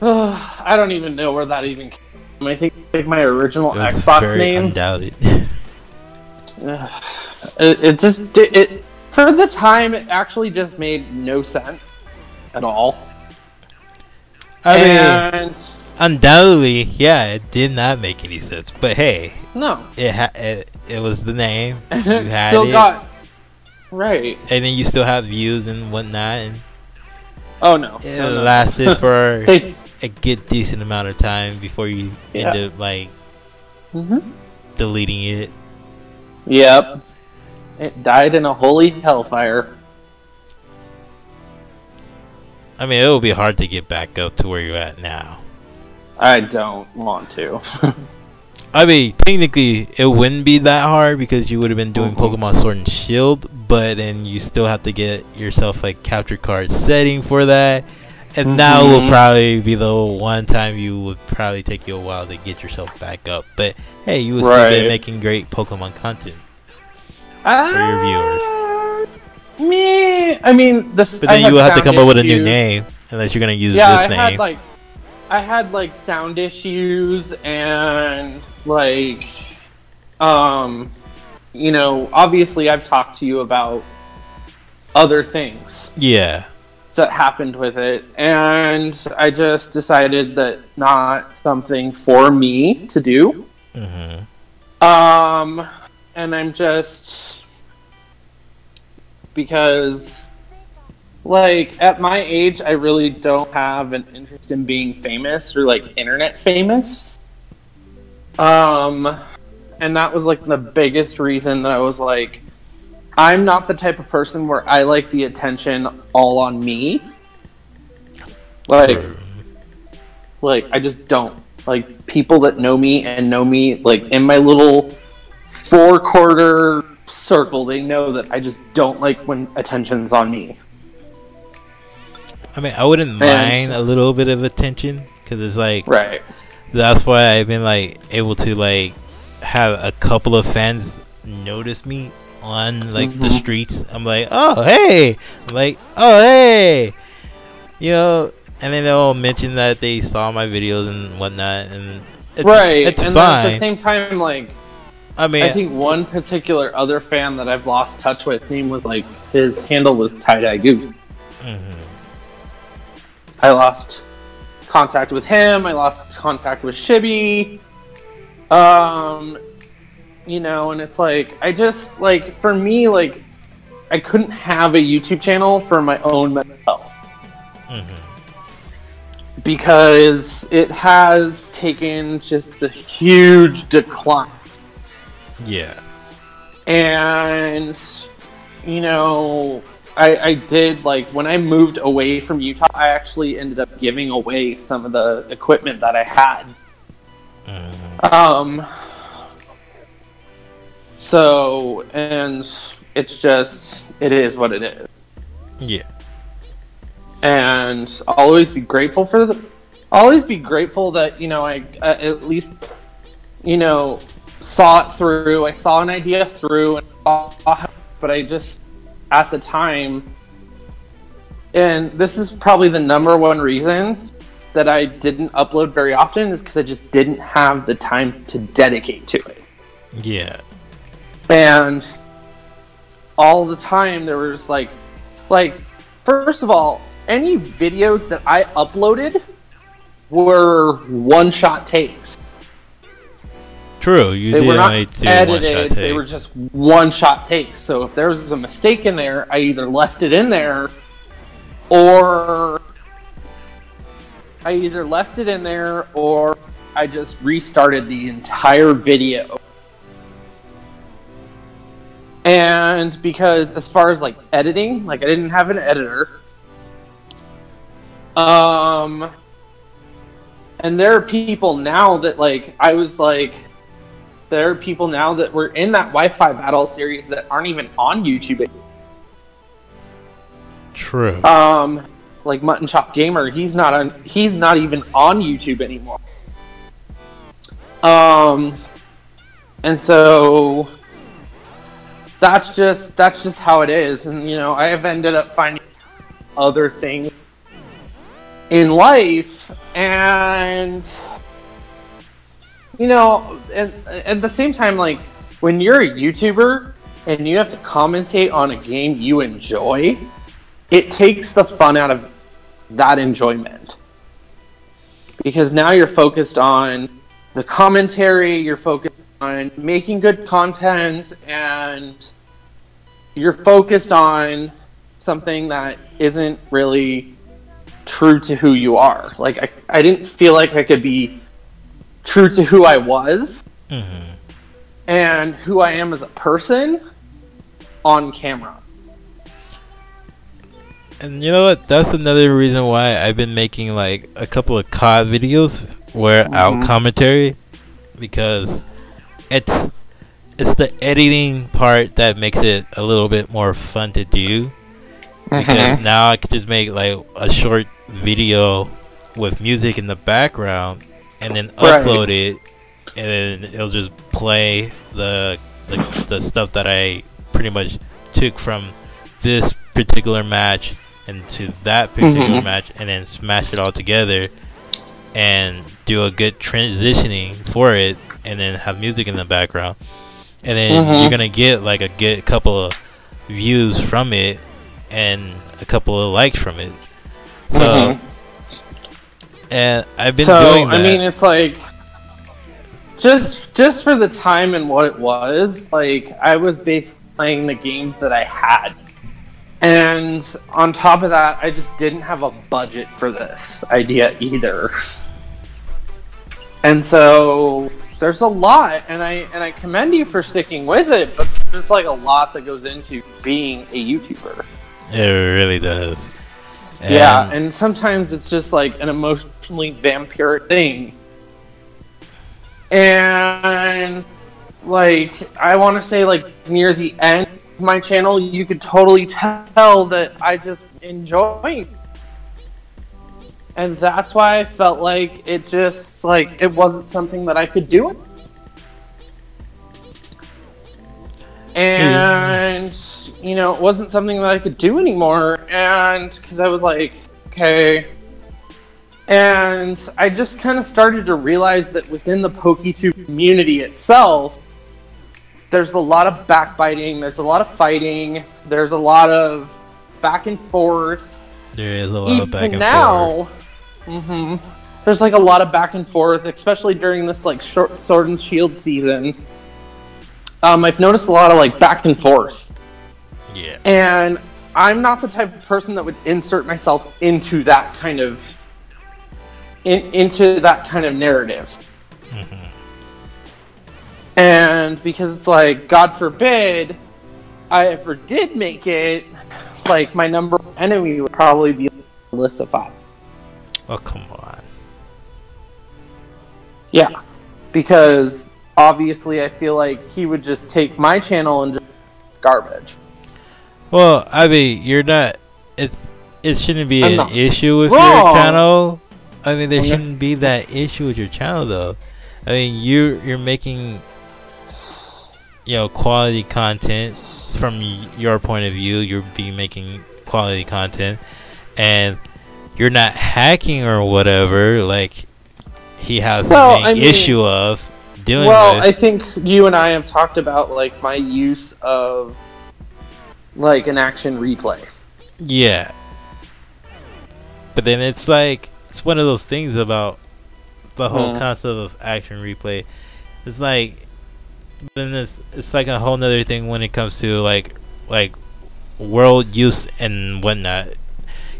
<sighs> I don't even know where that even. Came from. I think like my original Xbox name. undoubted. <sighs> It, it just it, it for the time it actually just made no sense at all. I mean, undoubtedly, yeah, it did not make any sense. But hey, no, it ha- it, it was the name. and <laughs> it still it. got right. and then you still have views and whatnot, and Oh no, it no, no. lasted <laughs> for They, a good decent amount of time before you Yeah. end up like Mhm. deleting it. Yep, it died in a holy hellfire. I mean, it will be hard to get back up to where you're at now. I don't want to. <laughs> I mean, technically, it wouldn't be that hard because you would have been doing Mhm. Pokemon Sword and Shield, but then you still have to get yourself a capture card setting for that. And now will Mhm. probably be the one time you would probably take you a while to get yourself back up. But hey, you would still be making great Pokemon content. For your viewers. Me, I mean, this. But then had you will have to sound come up with a new name unless you're gonna use yeah, this I name. had like, I had like sound issues and like, um, you know, obviously I've talked to you about other things yeah. that happened with it, and I just decided that not something for me to do. hmm Um, and I'm just because, like, at my age, I really don't have an interest in being famous or like internet famous. Um, and that was like the biggest reason that I was like, I'm not the type of person where I like the attention all on me. Like, like I just don't like people that know me and know me like in my little four quarter circle. They know that I just don't like when attention's on me. I mean, I wouldn't And- mind a little bit of attention because it's like Right. that's why I've been like able to like have a couple of fans notice me on like the Mhm. streets. I'm like, oh hey, I'm like, oh hey, you know, and then they'll mention that they saw my videos and whatnot, and it's, right. it's and then at the same time, like I mean, I think one particular other fan that I've lost touch with, name was like his handle was tie dye goose. mhm. I lost contact with him. I lost contact with Shibby. Um, you know, and it's like I just like for me, like I couldn't have a YouTube channel for my own mental health Mhm. because it has taken just a huge decline. yeah, and you know I, I did like when i moved away from utah i actually ended up giving away some of the equipment that i had Mhm. um so and it's just it is what it is yeah, and I'll always be grateful for the. I'll always be grateful that you know I uh, at least you know saw it through. I saw an idea through, and saw, but I just at the time and this is probably the number one reason that I didn't upload very often is because I just didn't have the time to dedicate to it. Yeah. And all the time there was like like first of all, any videos that I uploaded were one shot takes. True. You They did were not only do one shot edited, they were just one shot takes. So if there was a mistake in there, I either left it in there or I either left it in there or I just restarted the entire video. And because as far as like editing, like I didn't have an editor. Um and there are people now that like I was like there are people now that were in that Wi-Fi battle series that aren't even on YouTube. Anymore. True. Um, like Mutton Chop Gamer, he's not on. He's not even on YouTube anymore. Um, and so that's just that's just how it is. And you know, I have ended up finding other things in life, and you know, at, at the same time, like when you're a YouTuber and you have to commentate on a game you enjoy, it takes the fun out of that enjoyment. Because now you're focused on the commentary, you're focused on making good content, and you're focused on something that isn't really true to who you are. Like, I, I didn't feel like I could be true to who I was hmm and who I am as a person on camera. And you know what? That's another reason why I've been making like a couple of COD videos where out Mhm. commentary because it's it's the editing part that makes it a little bit more fun to do. Because now I can just make like a short video with music in the background and then Right. upload it and then it'll just play the, the the stuff that I pretty much took from this particular match into that particular Mhm. match and then smash it all together and do a good transitioning for it and then have music in the background and then Mhm. you're gonna get like a good couple of views from it and a couple of likes from it so Mhm. and i've been so doing that I mean, it's like just just for the time and what it was. Like I was basically playing the games that I had, and on top of that, I just didn't have a budget for this idea either. And so there's a lot, and I and I commend you for sticking with it. But there's like a lot that goes into being a YouTuber. it really does Yeah, and sometimes it's just like an emotionally vampiric thing. And like I want to say like near the end my channel, you could totally tell that I just enjoy. And that's why I felt like it just like it wasn't something that I could do. And you know, it wasn't something that I could do anymore. And because I was like, okay. And I just kind of started to realize that within the PokeTube community itself, there's a lot of backbiting, there's a lot of fighting, there's a lot of back and forth. there is a lot of back and now, forth hmm there's like a lot of back and forth, especially during this like short Sword and Shield season. Um, I've noticed a lot of like back and forth. yeah And I'm not the type of person that would insert myself into that kind of in, into that kind of narrative. And because it's like, God forbid, I ever did make it, like my number one enemy would probably be Verlisify. oh come on Yeah, because obviously I feel like he would just take my channel and just garbage. Well, I mean, you're not. It it shouldn't be I'm an issue with your channel. I mean, there shouldn't be that issue with your channel, though. I mean, you you're making, you know, quality content from your point of view. You're be making quality content, and you're not hacking or whatever, like he has Well, the main I mean- issue of dealing Well, with. I think you and I have talked about like my use of like an action replay. Yeah. But then it's like it's one of those things about the whole Mhm. concept of action replay. It's like then it's it's like a whole nother thing when it comes to like like world use and whatnot.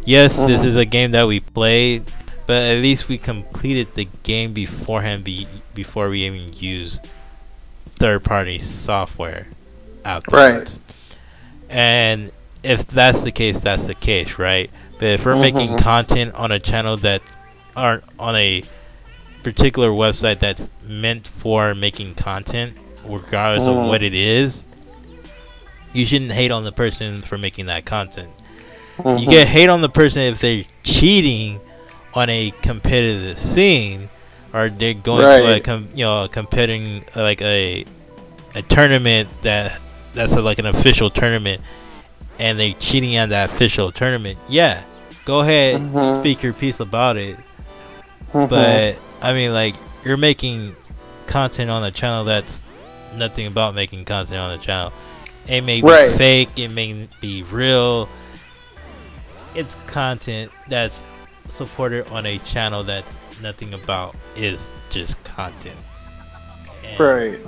Yes, this Mhm. is a game that we played, but at least we completed the game beforehand be, before we even used third party software out there. Right. And if that's the case, that's the case, right? But if we're making Mhm. content on a channel that aren't on a particular website that's meant for making content, regardless of Mhm. what it is, you shouldn't hate on the person for making that content. You Mhm. get hate on the person if they're cheating on a competitive scene, or they're going to a com- you know a competing like a a tournament that that's a, like an official tournament, and they're cheating on that official tournament. Yeah, go ahead, Mhm. speak your piece about it. Mhm. But I mean, like you're making content on a channel that's nothing about making content on the channel. It may be Right. fake, it may be real. It's content that's supported on a channel that's nothing about is just content. And right.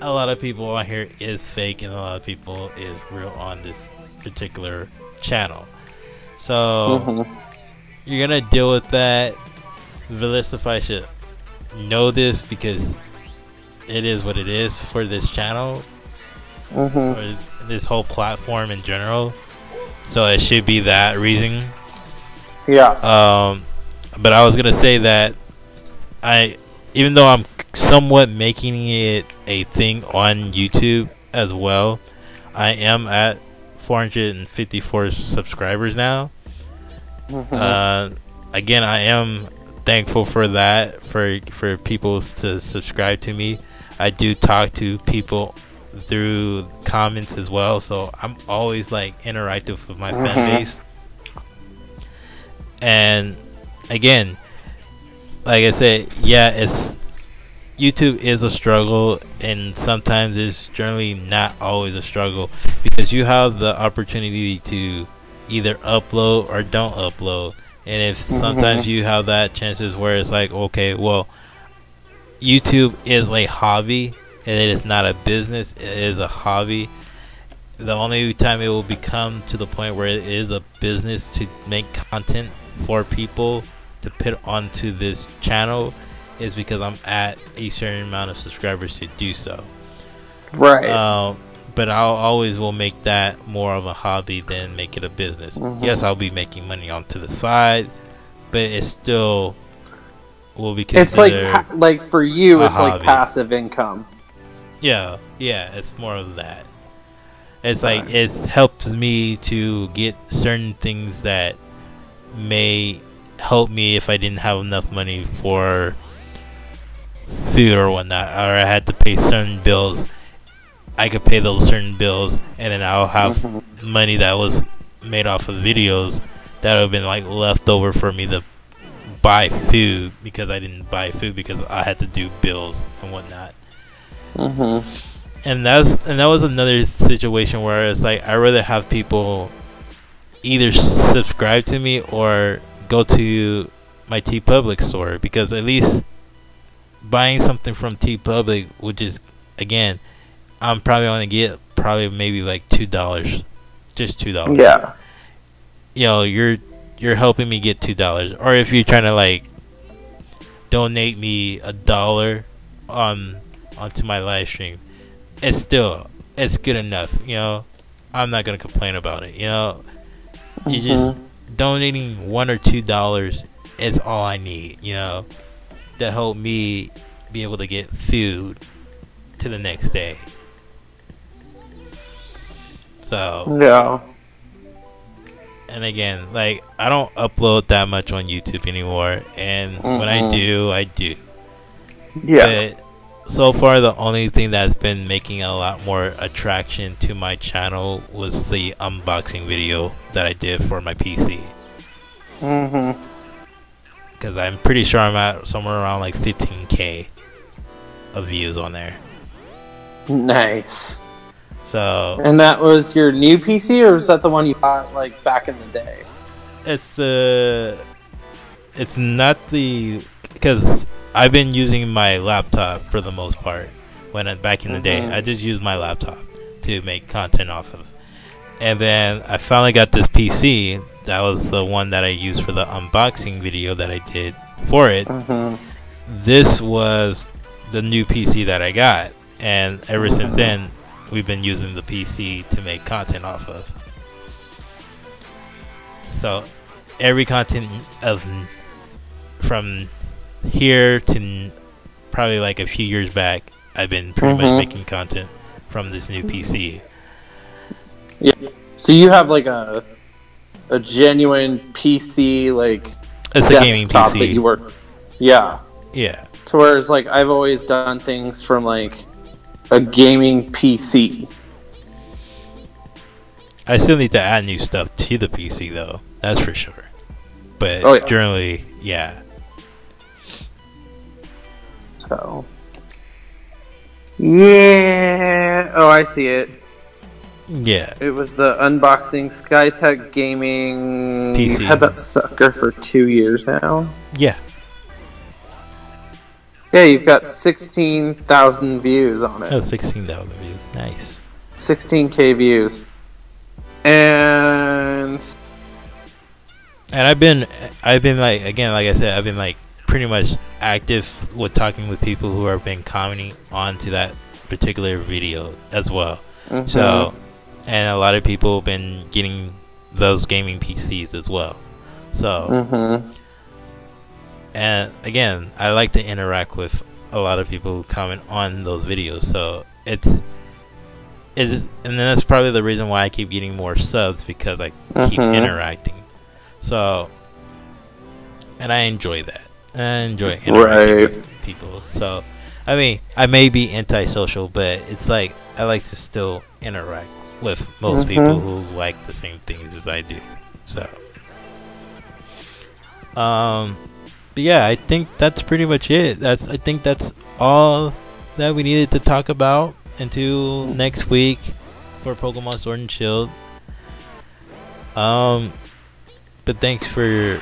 A lot of people on here is fake, and a lot of people is real on this particular channel. So Mhm. you're gonna deal with that. Verlisify should know this because it is what it is for this channel Mhm. or this whole platform in general. So it should be that reason. Yeah. Um, but I was gonna say that I, even though I'm somewhat making it a thing on YouTube as well, I am at 454 subscribers now. Mhm. Uh, again, I am thankful for that for for people to subscribe to me. I do talk to people through comments as well, so I'm always like interactive with my Mhm. fan base. And again, like I said, yeah, it's YouTube is a struggle, and sometimes it's generally not always a struggle because you have the opportunity to either upload or don't upload. And if sometimes Mhm. you have that chances where it's like, okay, well, YouTube is a hobby and it is not a business, it is a hobby. The only time it will become to the point where it is a business to make content for people to put onto this channel is because I'm at a certain amount of subscribers to do so. right. Um, but I'll always will make that more of a hobby than make it a business. Mhm. Yes, I'll be making money onto the side, but it's still will be it's like pa- like for you, it's like passive income. yeah, yeah, it's more of that. It's like it helps me to get certain things that may help me if I didn't have enough money for food or whatnot, or I had to pay certain bills. I could pay those certain bills, and then I'll have Mhm. money that was made off of videos that have been like left over for me to buy food because I didn't buy food because I had to do bills and whatnot. Mhm. And that's and that was another situation where it's like I rather have people either subscribe to me or go to my TeePublic store because at least buying something from TeePublic would just again I'm probably gonna get probably maybe like two dollars, just two dollars. Yeah. You know, you're you're helping me get two dollars, or if you're trying to like donate me a dollar on onto my live stream, it's still it's good enough. You know, I'm not gonna complain about it. You know, you mm-hmm. just donating one or two dollars is all I need. You know, to help me be able to get food to the next day. So Yeah. And again, like I don't upload that much on YouTube anymore, and when I Mhm. do, I do. Yeah. But so far the only thing that's been making a lot more attraction to my channel was the unboxing video that I did for my PC. Mm-hmm. Because I'm pretty sure I'm at somewhere around like 15k of views on there. Nice. So And that was your new PC, or was that the one you bought like back in the day? it's the it's not the because I've been using my laptop for the most part. When I, back in the day, Mhm. I just used my laptop to make content off of, and then I finally got this PC. That was the one that I used for the unboxing video that I did for it. Mm-hmm. This was the new PC that I got, and ever since then, we've been using the PC to make content off of. So, every content of from here to probably like a few years back, I've been pretty Mhm. much making content from this new PC. Yeah. So you have like a a genuine PC like It's a gaming desktop that you work. Yeah. Yeah, To whereas like I've always done things from like a gaming PC. I still need to add new stuff to the PC though. That's for sure. But Oh, yeah. generally, yeah. So. Yeah. Oh, I see it. Yeah. It was the unboxing Skytech Gaming. PC. Had that sucker for two years now. Yeah. Yeah, you've got sixteen thousand views on it. Oh, 16,000 views. Nice. 16k views. And And I've been, I've been like, again, like I said, I've been like pretty much active with talking with people who have been commenting onto that particular video as well. Mhm. So, and a lot of people have been getting those gaming PCs as well. So, Mhm. And again, I like to interact with a lot of people who comment on those videos. So it's, it's, and then that's probably the reason why I keep getting more subs because I keep Mhm. interacting. So, and I enjoy that. I enjoy interacting Right. with people. So, I mean, I may be antisocial, but it's like I like to still interact with most Mhm. people who like the same things as I do. So, um, but yeah, I think that's pretty much it. That's I think that's all that we needed to talk about until next week for Pokemon Sword and Shield. Um, but thanks for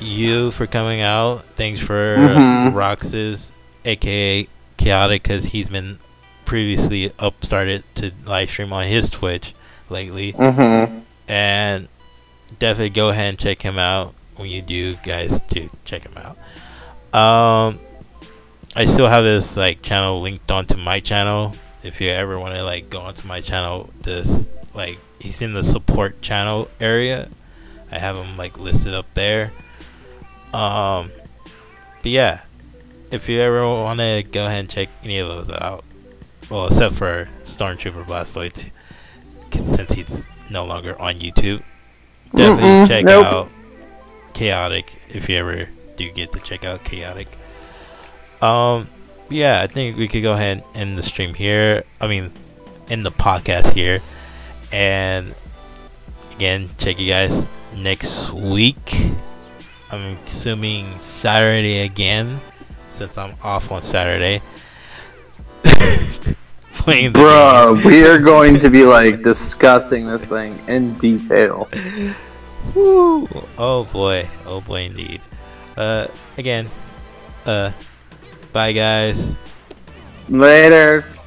you for coming out. Thanks for Mhm. Roxas, aka Chaotic, because he's been previously up started to live stream on his Twitch lately, Mhm. and definitely go ahead and check him out when you do, guys. Do check him out. Um, I still have this like channel linked onto my channel. If you ever want to like go onto my channel, this like he's in the support channel area. I have him like listed up there. Um, but yeah, if you ever want to go ahead and check any of those out, well, except for Stormtrooper Blastoise, since he's no longer on YouTube, definitely Mm-mm, check nope. out Chaotic if you ever do get to check out Chaotic. Um, yeah, I think we could go ahead and end the stream here. I mean, end the podcast here, and again, check you guys next week. I'm assuming Saturday again, since I'm off on Saturday. <laughs> Playing. Bruh, we are going to be like <laughs> discussing this thing in detail. <laughs> Woo. Oh boy. Oh boy indeed. Uh again. Uh bye guys. Laters.